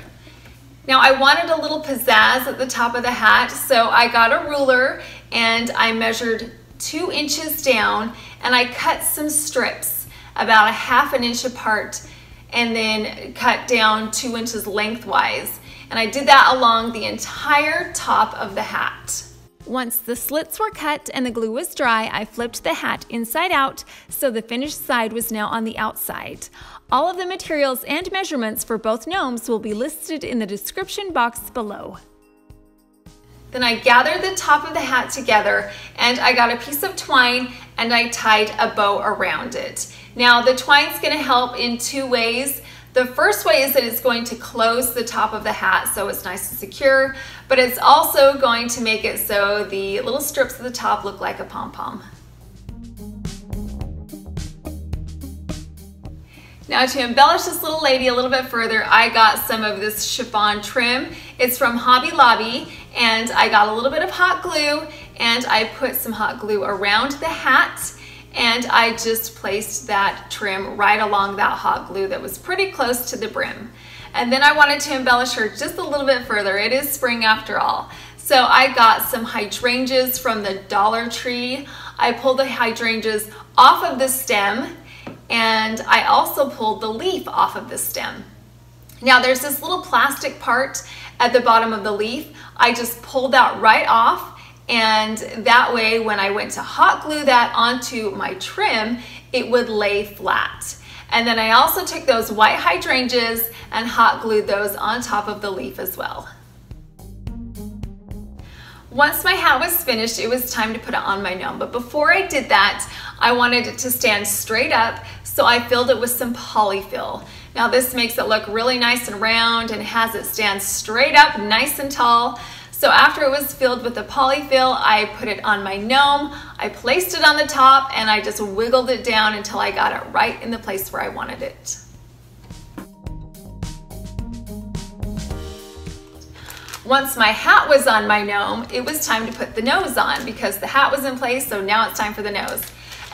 Now I wanted a little pizzazz at the top of the hat, so I got a ruler and I measured two inches down and I cut some strips about a half an inch apart and then cut down two inches lengthwise. And I did that along the entire top of the hat. Once the slits were cut and the glue was dry, I flipped the hat inside out so the finished side was now on the outside. All of the materials and measurements for both gnomes will be listed in the description box below. Then I gathered the top of the hat together and I got a piece of twine and I tied a bow around it. Now the twine's gonna help in two ways. The first way is that it's going to close the top of the hat so it's nice and secure, but it's also going to make it so the little strips at the top look like a pom-pom. Now to embellish this little lady a little bit further, I got some of this chiffon trim. It's from Hobby Lobby and I got a little bit of hot glue and I put some hot glue around the hat and I just placed that trim right along that hot glue that was pretty close to the brim. And then I wanted to embellish her just a little bit further. It is spring after all. So I got some hydrangeas from the Dollar Tree. I pulled the hydrangeas off of the stem and I also pulled the leaf off of the stem. Now there's this little plastic part at the bottom of the leaf. I just pulled that right off and that way when I went to hot glue that onto my trim, it would lay flat. And then I also took those white hydrangeas and hot glued those on top of the leaf as well. Once my hat was finished, it was time to put it on my gnome. But before I did that, I wanted it to stand straight up, so I filled it with some polyfill. Now this makes it look really nice and round and has it stand straight up, nice and tall. So after it was filled with the polyfill, I put it on my gnome, I placed it on the top, and I just wiggled it down until I got it right in the place where I wanted it. Once my hat was on my gnome, it was time to put the nose on because the hat was in place, so now it's time for the nose.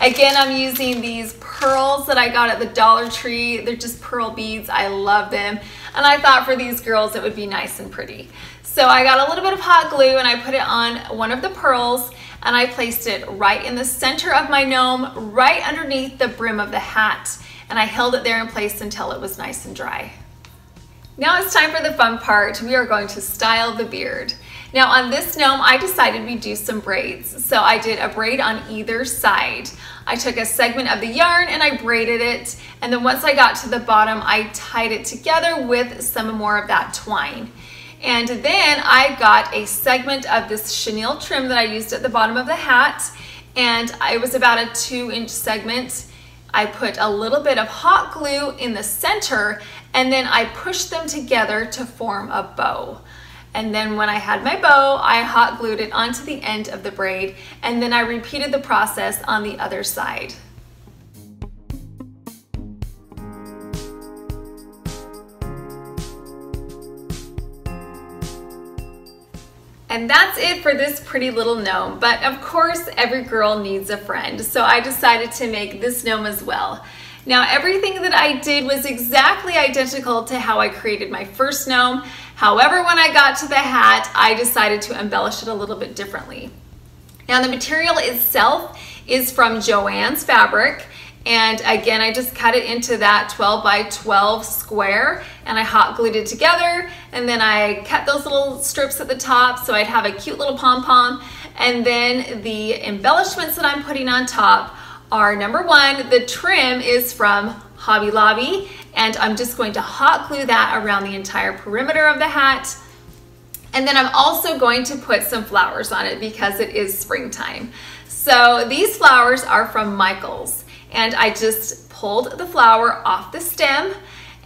Again, I'm using these pearls that I got at the Dollar Tree. They're just pearl beads. I love them. And I thought for these girls it would be nice and pretty. So I got a little bit of hot glue and I put it on one of the pearls and I placed it right in the center of my gnome, right underneath the brim of the hat. And I held it there in place until it was nice and dry. Now it's time for the fun part. We are going to style the beard. Now on this gnome, I decided we'd do some braids. So I did a braid on either side. I took a segment of the yarn and I braided it. And then once I got to the bottom, I tied it together with some more of that twine. And then I got a segment of this chenille trim that I used at the bottom of the hat. And it was about a two inch segment. I put a little bit of hot glue in the center and then I pushed them together to form a bow. And then when I had my bow, I hot glued it onto the end of the braid and then I repeated the process on the other side. And that's it for this pretty little gnome. But of course, every girl needs a friend. So I decided to make this gnome as well. Now everything that I did was exactly identical to how I created my first gnome. However, when I got to the hat, I decided to embellish it a little bit differently. Now the material itself is from Joann's fabric. And again, I just cut it into that 12 by 12 square and I hot glued it together. And then I cut those little strips at the top so I'd have a cute little pom-pom. And then the embellishments that I'm putting on top are number one, the trim is from Hobby Lobby, and I'm just going to hot glue that around the entire perimeter of the hat. And then I'm also going to put some flowers on it because it is springtime. So these flowers are from Michaels, and I just pulled the flower off the stem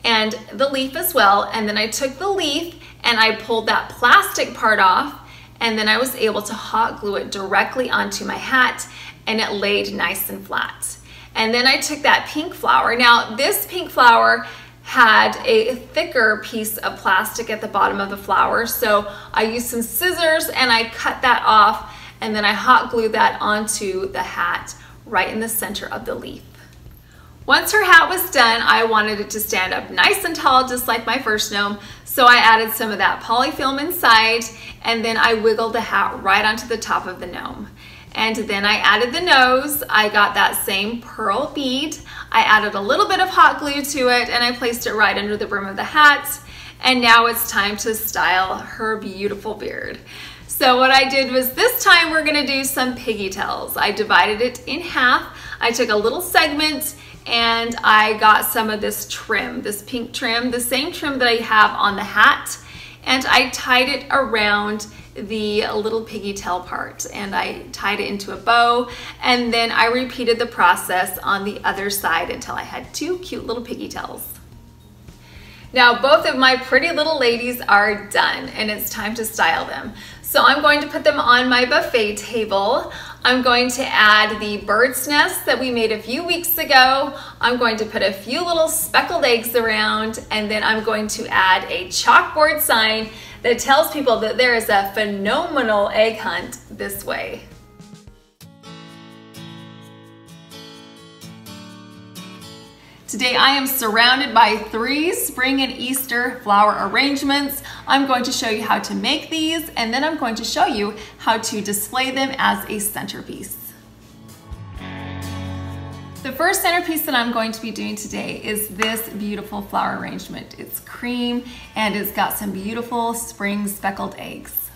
and the leaf as well. And then I took the leaf and I pulled that plastic part off and then I was able to hot glue it directly onto my hat and it laid nice and flat. And then I took that pink flower. Now this pink flower had a thicker piece of plastic at the bottom of the flower. So I used some scissors and I cut that off and then I hot glued that onto the hat right in the center of the leaf. Once her hat was done, I wanted it to stand up nice and tall, just like my first gnome. So I added some of that polyfill inside and then I wiggled the hat right onto the top of the gnome. And then I added the nose. I got that same pearl bead. I added a little bit of hot glue to it and I placed it right under the brim of the hat. And now it's time to style her beautiful beard. So what I did was this time we're gonna do some piggy tails. I divided it in half. I took a little segment and I got some of this trim, this pink trim, the same trim that I have on the hat. And I tied it around the little piggy tail part and I tied it into a bow and then I repeated the process on the other side until I had two cute little piggy tails. Now both of my pretty little ladies are done and it's time to style them. So I'm going to put them on my buffet table. I'm going to add the bird's nest that we made a few weeks ago. I'm going to put a few little speckled eggs around and then I'm going to add a chalkboard sign that tells people that there is a phenomenal egg hunt this way. Today I am surrounded by three spring and Easter flower arrangements. I'm going to show you how to make these and then I'm going to show you how to display them as a centerpiece. The first centerpiece that I'm going to be doing today is this beautiful flower arrangement. It's cream and it's got some beautiful spring speckled eggs.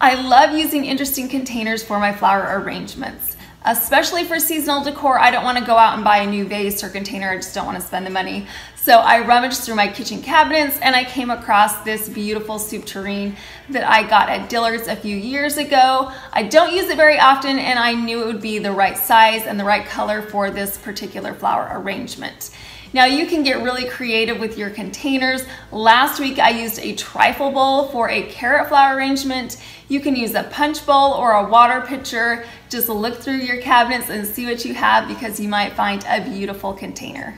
I love using interesting containers for my flower arrangements. Especially for seasonal decor, I don't want to go out and buy a new vase or container. I just don't want to spend the money. So I rummaged through my kitchen cabinets and I came across this beautiful soup tureen that I got at Dillard's a few years ago. I don't use it very often and I knew it would be the right size and the right color for this particular flower arrangement. Now you can get really creative with your containers. Last week I used a trifle bowl for a carrot flower arrangement. You can use a punch bowl or a water pitcher. Just look through your cabinets and see what you have because you might find a beautiful container.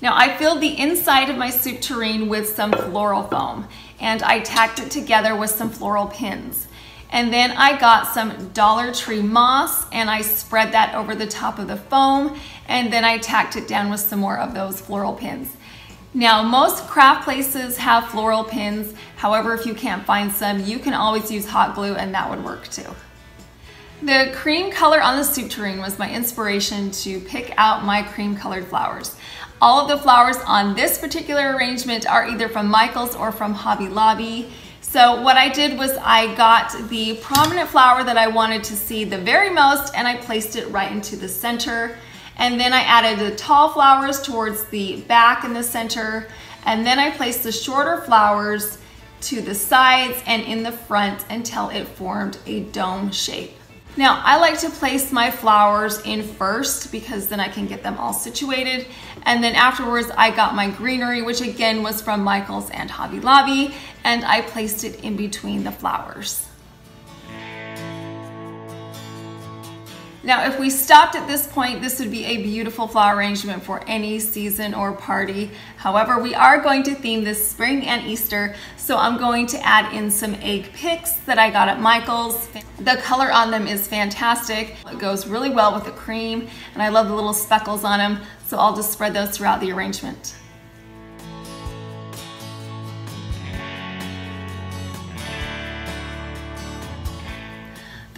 Now I filled the inside of my soup tureen with some floral foam and I tacked it together with some floral pins. And then I got some Dollar Tree moss and I spread that over the top of the foam and then I tacked it down with some more of those floral pins. Now, most craft places have floral pins. However, if you can't find some, you can always use hot glue and that would work too. The cream color on the soup tureen was my inspiration to pick out my cream colored flowers. All of the flowers on this particular arrangement are either from Michaels or from Hobby Lobby. So what I did was I got the prominent flower that I wanted to see the very most and I placed it right into the center. And then I added the tall flowers towards the back and the center. And then I placed the shorter flowers to the sides and in the front until it formed a dome shape. Now I like to place my flowers in first because then I can get them all situated. And then afterwards I got my greenery, which again was from Michaels and Hobby Lobby, and I placed it in between the flowers. Now, if we stopped at this point, this would be a beautiful flower arrangement for any season or party. However, we are going to theme this spring and Easter, so I'm going to add in some egg picks that I got at Michael's. The color on them is fantastic. It goes really well with the cream, and I love the little speckles on them, so I'll just spread those throughout the arrangement.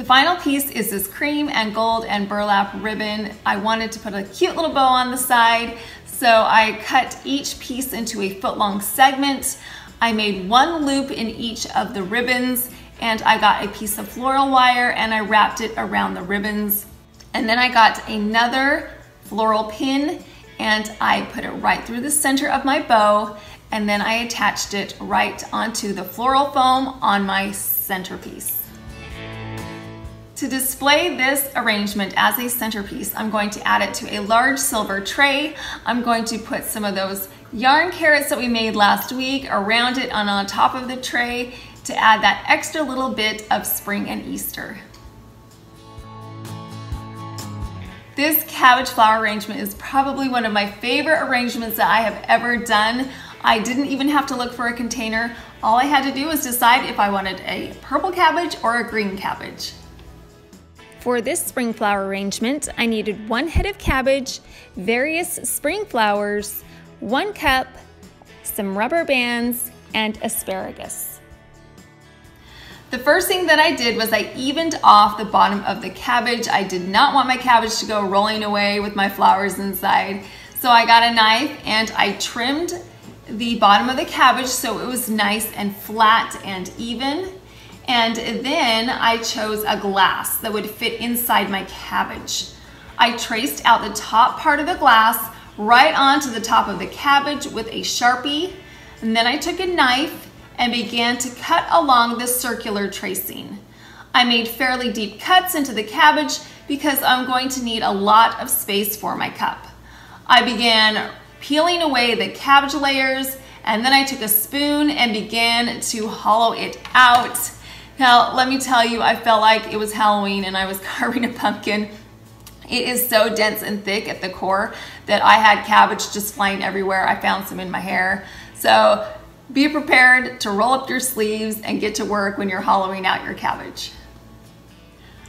The final piece is this cream and gold and burlap ribbon. I wanted to put a cute little bow on the side, so I cut each piece into a foot long segment. I made one loop in each of the ribbons and I got a piece of floral wire and I wrapped it around the ribbons. And then I got another floral pin and I put it right through the center of my bow and then I attached it right onto the floral foam on my centerpiece. To display this arrangement as a centerpiece, I'm going to add it to a large silver tray. I'm going to put some of those yarn carrots that we made last week around it and on top of the tray to add that extra little bit of spring and Easter. This cabbage flower arrangement is probably one of my favorite arrangements that I have ever done. I didn't even have to look for a container. All I had to do was decide if I wanted a purple cabbage or a green cabbage. For this spring flower arrangement, I needed one head of cabbage, various spring flowers, one cup, some rubber bands, and asparagus. The first thing that I did was I evened off the bottom of the cabbage. I did not want my cabbage to go rolling away with my flowers inside. So I got a knife and I trimmed the bottom of the cabbage so it was nice and flat and even. And then I chose a glass that would fit inside my cabbage. I traced out the top part of the glass right onto the top of the cabbage with a Sharpie. And then I took a knife and began to cut along the circular tracing. I made fairly deep cuts into the cabbage because I'm going to need a lot of space for my cup. I began peeling away the cabbage layers and then I took a spoon and began to hollow it out. Now, let me tell you, I felt like it was Halloween and I was carving a pumpkin. It is so dense and thick at the core that I had cabbage just flying everywhere. I found some in my hair. So be prepared to roll up your sleeves and get to work when you're hollowing out your cabbage.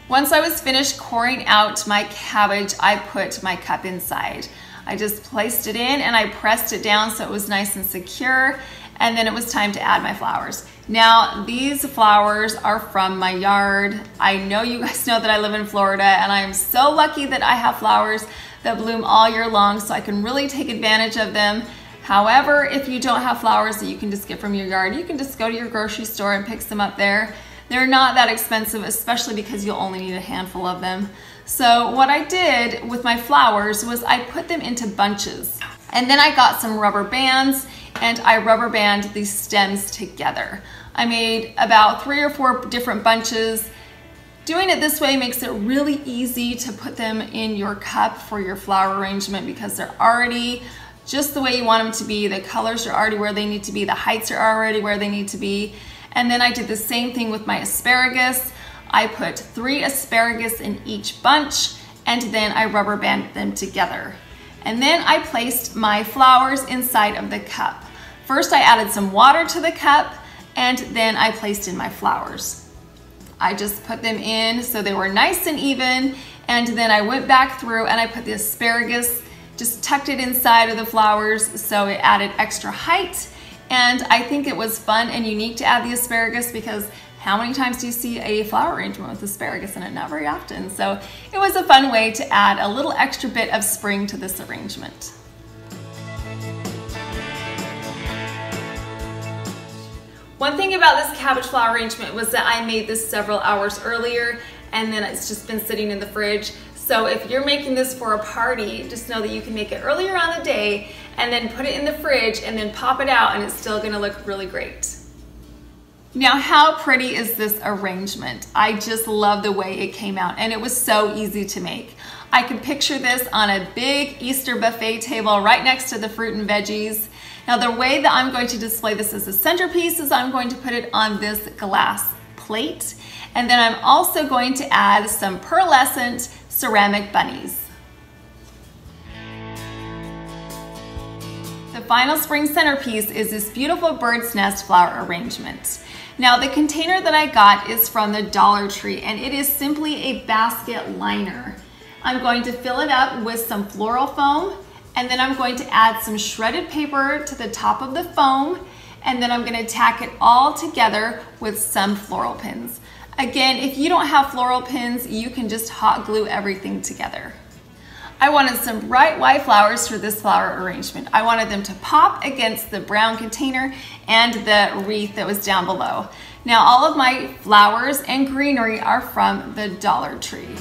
Once I was finished coring out my cabbage, I put my cup inside. I just placed it in and I pressed it down so it was nice and secure and then it was time to add my flowers. Now, these flowers are from my yard. I know you guys know that I live in Florida and I am so lucky that I have flowers that bloom all year long so I can really take advantage of them. However, if you don't have flowers that you can just get from your yard, you can just go to your grocery store and pick some up there. They're not that expensive, especially because you'll only need a handful of them. So what I did with my flowers was I put them into bunches. And then I got some rubber bands and I rubber band these stems together. I made about three or four different bunches. Doing it this way makes it really easy to put them in your cup for your flower arrangement because they're already just the way you want them to be. The colors are already where they need to be. The heights are already where they need to be. And then I did the same thing with my asparagus. I put three asparagus in each bunch and then I rubber band them together. And then I placed my flowers inside of the cup. First I added some water to the cup and then I placed in my flowers. I just put them in so they were nice and even and then I went back through and I put the asparagus, just tucked it inside of the flowers so it added extra height and I think it was fun and unique to add the asparagus because how many times do you see a flower arrangement with asparagus in it? Not very often. So it was a fun way to add a little extra bit of spring to this arrangement. One thing about this cabbage flower arrangement was that I made this several hours earlier and then it's just been sitting in the fridge. So if you're making this for a party, just know that you can make it earlier on the day and then put it in the fridge and then pop it out and it's still gonna look really great. Now, how pretty is this arrangement? I just love the way it came out and it was so easy to make. I could picture this on a big Easter buffet table right next to the fruit and veggies. Now, the way that I'm going to display this as a centerpiece is I'm going to put it on this glass plate. And then I'm also going to add some pearlescent ceramic bunnies. The final spring centerpiece is this beautiful bird's nest flower arrangement. Now the container that I got is from the Dollar Tree and it is simply a basket liner. I'm going to fill it up with some floral foam and then I'm going to add some shredded paper to the top of the foam and then I'm going to tack it all together with some floral pins. Again, if you don't have floral pins, you can just hot glue everything together. I wanted some bright white flowers for this flower arrangement. I wanted them to pop against the brown container and the wreath that was down below. Now all of my flowers and greenery are from the Dollar Tree.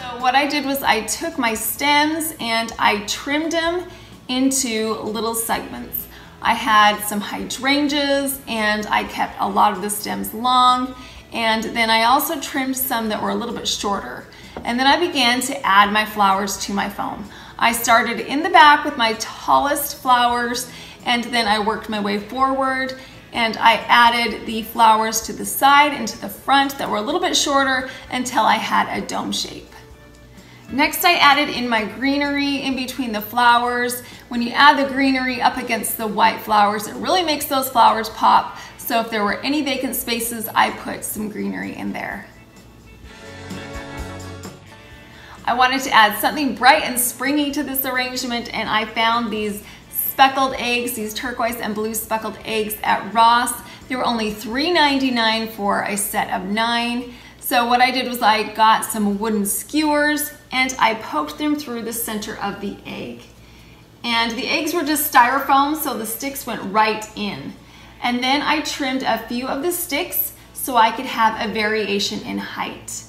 So what I did was I took my stems and I trimmed them into little segments. I had some hydrangeas and I kept a lot of the stems long and then I also trimmed some that were a little bit shorter. And then I began to add my flowers to my foam. I started in the back with my tallest flowers and then I worked my way forward and I added the flowers to the side and to the front that were a little bit shorter until I had a dome shape. Next I added in my greenery in between the flowers. When you add the greenery up against the white flowers, it really makes those flowers pop. So if there were any vacant spaces, I put some greenery in there. I wanted to add something bright and springy to this arrangement and I found these speckled eggs, these turquoise and blue speckled eggs at Ross. They were only $3.99 for a set of nine. So what I did was I got some wooden skewers and I poked them through the center of the egg. And the eggs were just styrofoam, so the sticks went right in. And then I trimmed a few of the sticks so I could have a variation in height.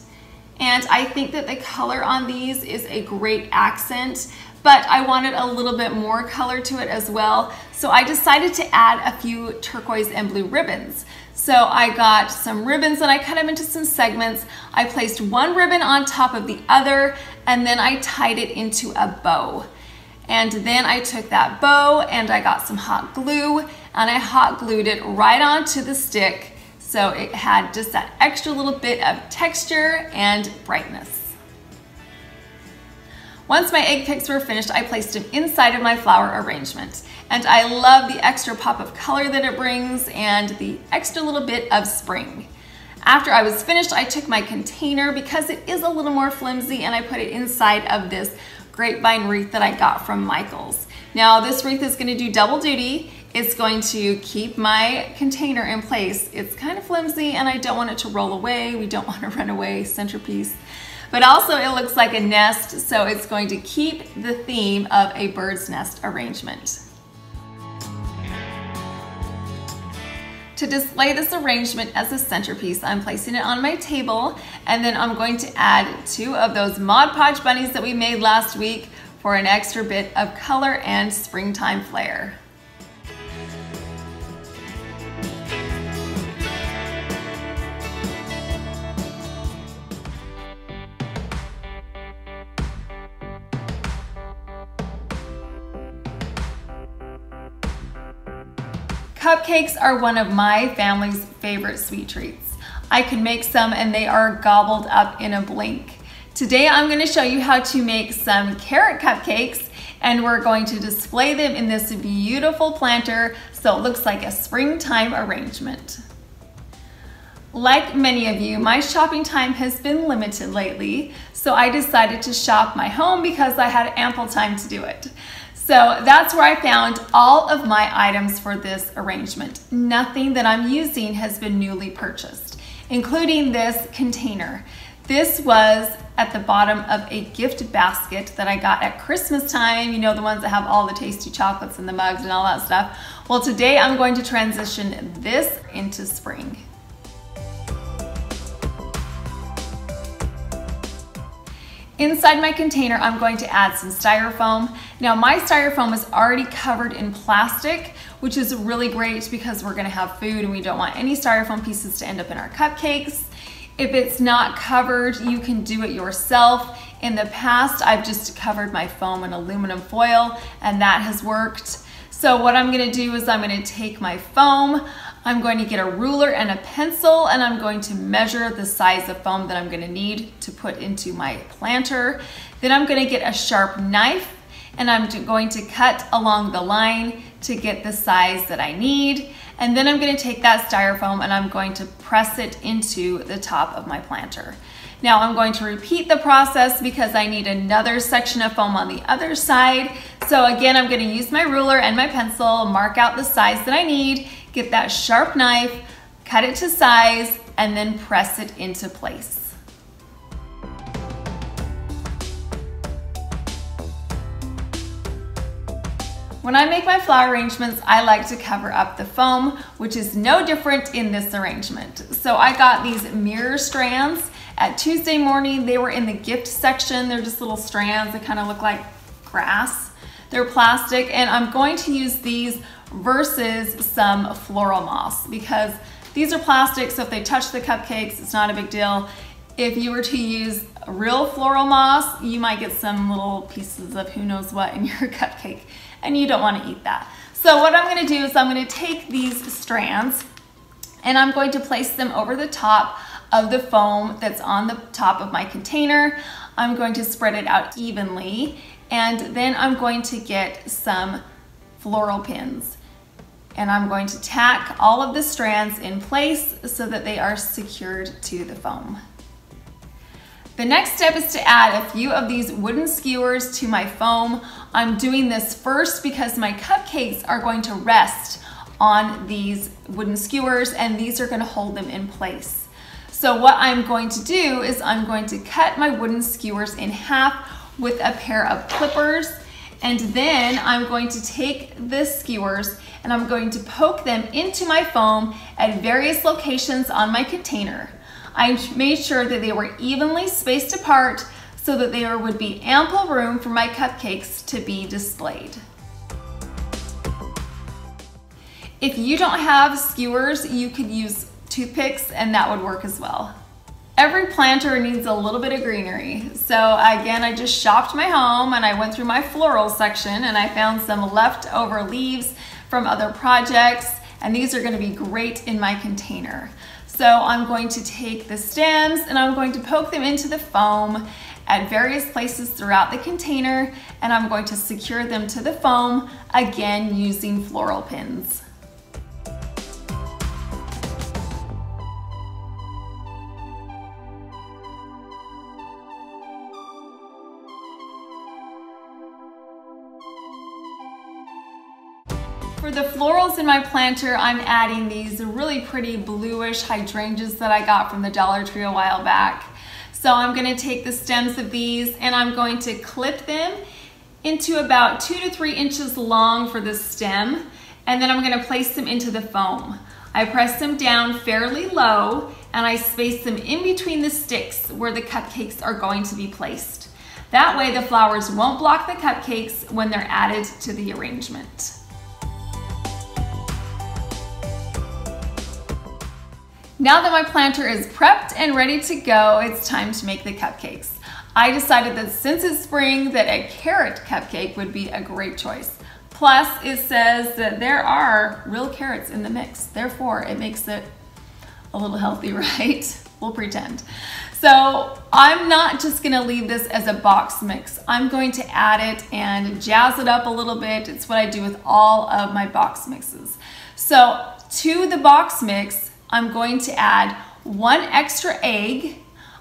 And I think that the color on these is a great accent, but I wanted a little bit more color to it as well. So I decided to add a few turquoise and blue ribbons. So I got some ribbons and I cut them into some segments. I placed one ribbon on top of the other and then I tied it into a bow. And then I took that bow and I got some hot glue and I hot glued it right onto the stick so it had just that extra little bit of texture and brightness. Once my egg picks were finished, I placed them inside of my flower arrangement. And I love the extra pop of color that it brings and the extra little bit of spring. After I was finished, I took my container because it is a little more flimsy and I put it inside of this grapevine wreath that I got from Michaels. Now this wreath is gonna do double duty. It's going to keep my container in place. It's kind of flimsy and I don't want it to roll away. We don't want to run away centerpiece. But also it looks like a nest, so it's going to keep the theme of a bird's nest arrangement. To display this arrangement as a centerpiece, I'm placing it on my table and then I'm going to add two of those Mod Podge bunnies that we made last week for an extra bit of color and springtime flair. Cupcakes are one of my family's favorite sweet treats. I can make some and they are gobbled up in a blink. Today I'm going to show you how to make some carrot cupcakes and we're going to display them in this beautiful planter so it looks like a springtime arrangement. Like many of you, my shopping time has been limited lately, so I decided to shop my home because I had ample time to do it. So that's where I found all of my items for this arrangement. Nothing that I'm using has been newly purchased, including this container. This was at the bottom of a gift basket that I got at Christmas time, you know, the ones that have all the tasty chocolates and the mugs and all that stuff. Well, today I'm going to transition this into spring. Inside my container, I'm going to add some styrofoam. Now my styrofoam is already covered in plastic, which is really great because we're gonna have food and we don't want any styrofoam pieces to end up in our cupcakes. If it's not covered, you can do it yourself. In the past, I've just covered my foam in aluminum foil and that has worked. So what I'm gonna do is I'm gonna take my foam, I'm going to get a ruler and a pencil and I'm going to measure the size of foam that I'm going to need to put into my planter. Then I'm going to get a sharp knife and I'm going to cut along the line to get the size that I need. And then I'm going to take that styrofoam and I'm going to press it into the top of my planter. Now I'm going to repeat the process because I need another section of foam on the other side. So again, I'm going to use my ruler and my pencil, mark out the size that I need, get that sharp knife, cut it to size, and then press it into place. When I make my flower arrangements, I like to cover up the foam, which is no different in this arrangement. So I got these mirror strands at Tuesday Morning. They were in the gift section. They're just little strands that kind of look like grass. They're plastic, and I'm going to use these versus some floral moss because these are plastic, so if they touch the cupcakes, it's not a big deal. If you were to use real floral moss, you might get some little pieces of who knows what in your cupcake, and you don't want to eat that. So what I'm going to do is I'm going to take these strands and I'm going to place them over the top of the foam that's on the top of my container. I'm going to spread it out evenly and then I'm going to get some floral pins and I'm going to tack all of the strands in place so that they are secured to the foam. The next step is to add a few of these wooden skewers to my foam. I'm doing this first because my cupcakes are going to rest on these wooden skewers and these are gonna hold them in place. So what I'm going to do is I'm going to cut my wooden skewers in half with a pair of clippers and then I'm going to take the skewers and I'm going to poke them into my foam at various locations on my container. I made sure that they were evenly spaced apart so that there would be ample room for my cupcakes to be displayed. If you don't have skewers, you could use toothpicks and that would work as well. Every planter needs a little bit of greenery. So again, I just shopped my home and I went through my floral section and I found some leftover leaves from other projects and these are gonna be great in my container. So I'm going to take the stems and I'm going to poke them into the foam at various places throughout the container and I'm going to secure them to the foam, again using floral pins. Florals in my planter, I'm adding these really pretty bluish hydrangeas that I got from the Dollar Tree a while back. So I'm gonna take the stems of these and I'm going to clip them into about two to three inches long for the stem. And then I'm gonna place them into the foam. I press them down fairly low and I space them in between the sticks where the cupcakes are going to be placed. That way the flowers won't block the cupcakes when they're added to the arrangement. Now that my planter is prepped and ready to go, it's time to make the cupcakes. I decided that since it's spring that a carrot cupcake would be a great choice. Plus, it says that there are real carrots in the mix. Therefore, it makes it a little healthy, right? we'll pretend. So I'm not just gonna leave this as a box mix. I'm going to add it and jazz it up a little bit. It's what I do with all of my box mixes. So to the box mix, I'm going to add one extra egg.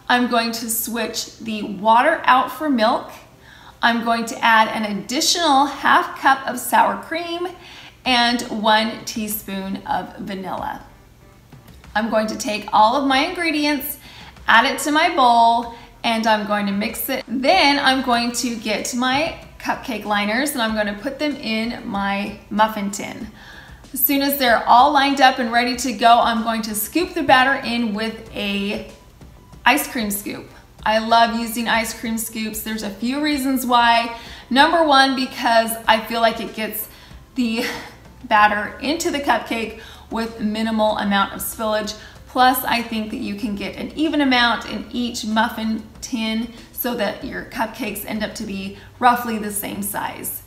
I'm going to switch the water out for milk. I'm going to add an additional half cup of sour cream and one teaspoon of vanilla. I'm going to take all of my ingredients, add it to my bowl, and I'm going to mix it. Then I'm going to get my cupcake liners and I'm going to put them in my muffin tin. As soon as they're all lined up and ready to go, I'm going to scoop the batter in with a ice cream scoop. I love using ice cream scoops. There's a few reasons why. Number one, because I feel like it gets the batter into the cupcake with minimal amount of spillage. Plus, I think that you can get an even amount in each muffin tin so that your cupcakes end up to be roughly the same size.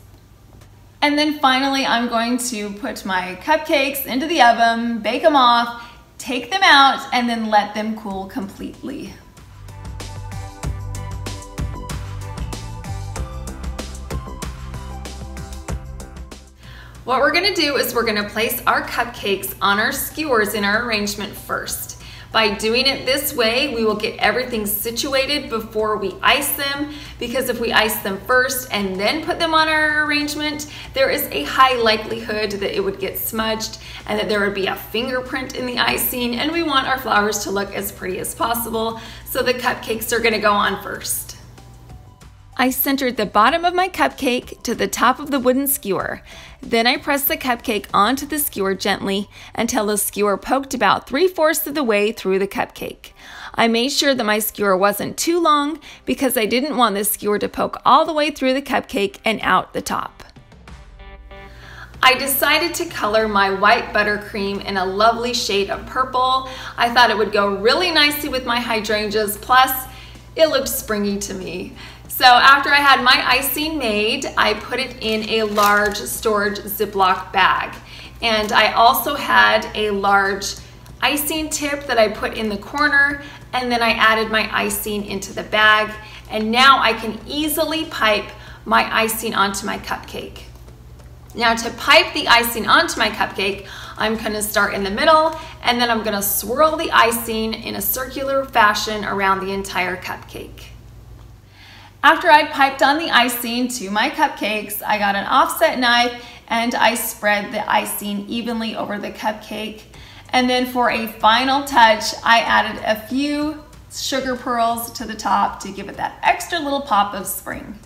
And then finally, I'm going to put my cupcakes into the oven, bake them off, take them out, and then let them cool completely. What we're gonna do is we're gonna place our cupcakes on our skewers in our arrangement first. By doing it this way, we will get everything situated before we ice them because if we ice them first and then put them on our arrangement, there is a high likelihood that it would get smudged and that there would be a fingerprint in the icing and we want our flowers to look as pretty as possible. So the cupcakes are gonna go on first. I centered the bottom of my cupcake to the top of the wooden skewer. Then I pressed the cupcake onto the skewer gently until the skewer poked about three fourths of the way through the cupcake. I made sure that my skewer wasn't too long because I didn't want the skewer to poke all the way through the cupcake and out the top. I decided to color my white buttercream in a lovely shade of purple. I thought it would go really nicely with my hydrangeas, plus it looked springy to me. So after I had my icing made, I put it in a large storage Ziploc bag. And I also had a large icing tip that I put in the corner and then I added my icing into the bag. And now I can easily pipe my icing onto my cupcake. Now to pipe the icing onto my cupcake, I'm gonna start in the middle and then I'm gonna swirl the icing in a circular fashion around the entire cupcake. After I piped on the icing to my cupcakes, I got an offset knife and I spread the icing evenly over the cupcake. And then for a final touch, I added a few sugar pearls to the top to give it that extra little pop of spring.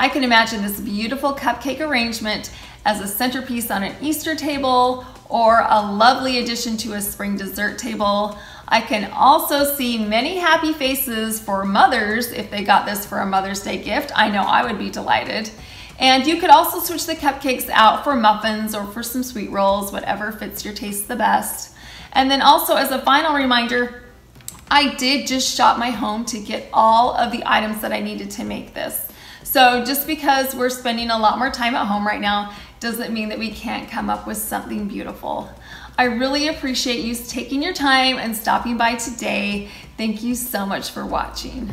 I can imagine this beautiful cupcake arrangement as a centerpiece on an Easter table or a lovely addition to a spring dessert table. I can also see many happy faces for mothers if they got this for a Mother's Day gift. I know I would be delighted. And you could also switch the cupcakes out for muffins or for some sweet rolls, whatever fits your taste the best. And then also as a final reminder, I did just shop my home to get all of the items that I needed to make this. So just because we're spending a lot more time at home right now doesn't mean that we can't come up with something beautiful. I really appreciate you taking your time and stopping by today. Thank you so much for watching.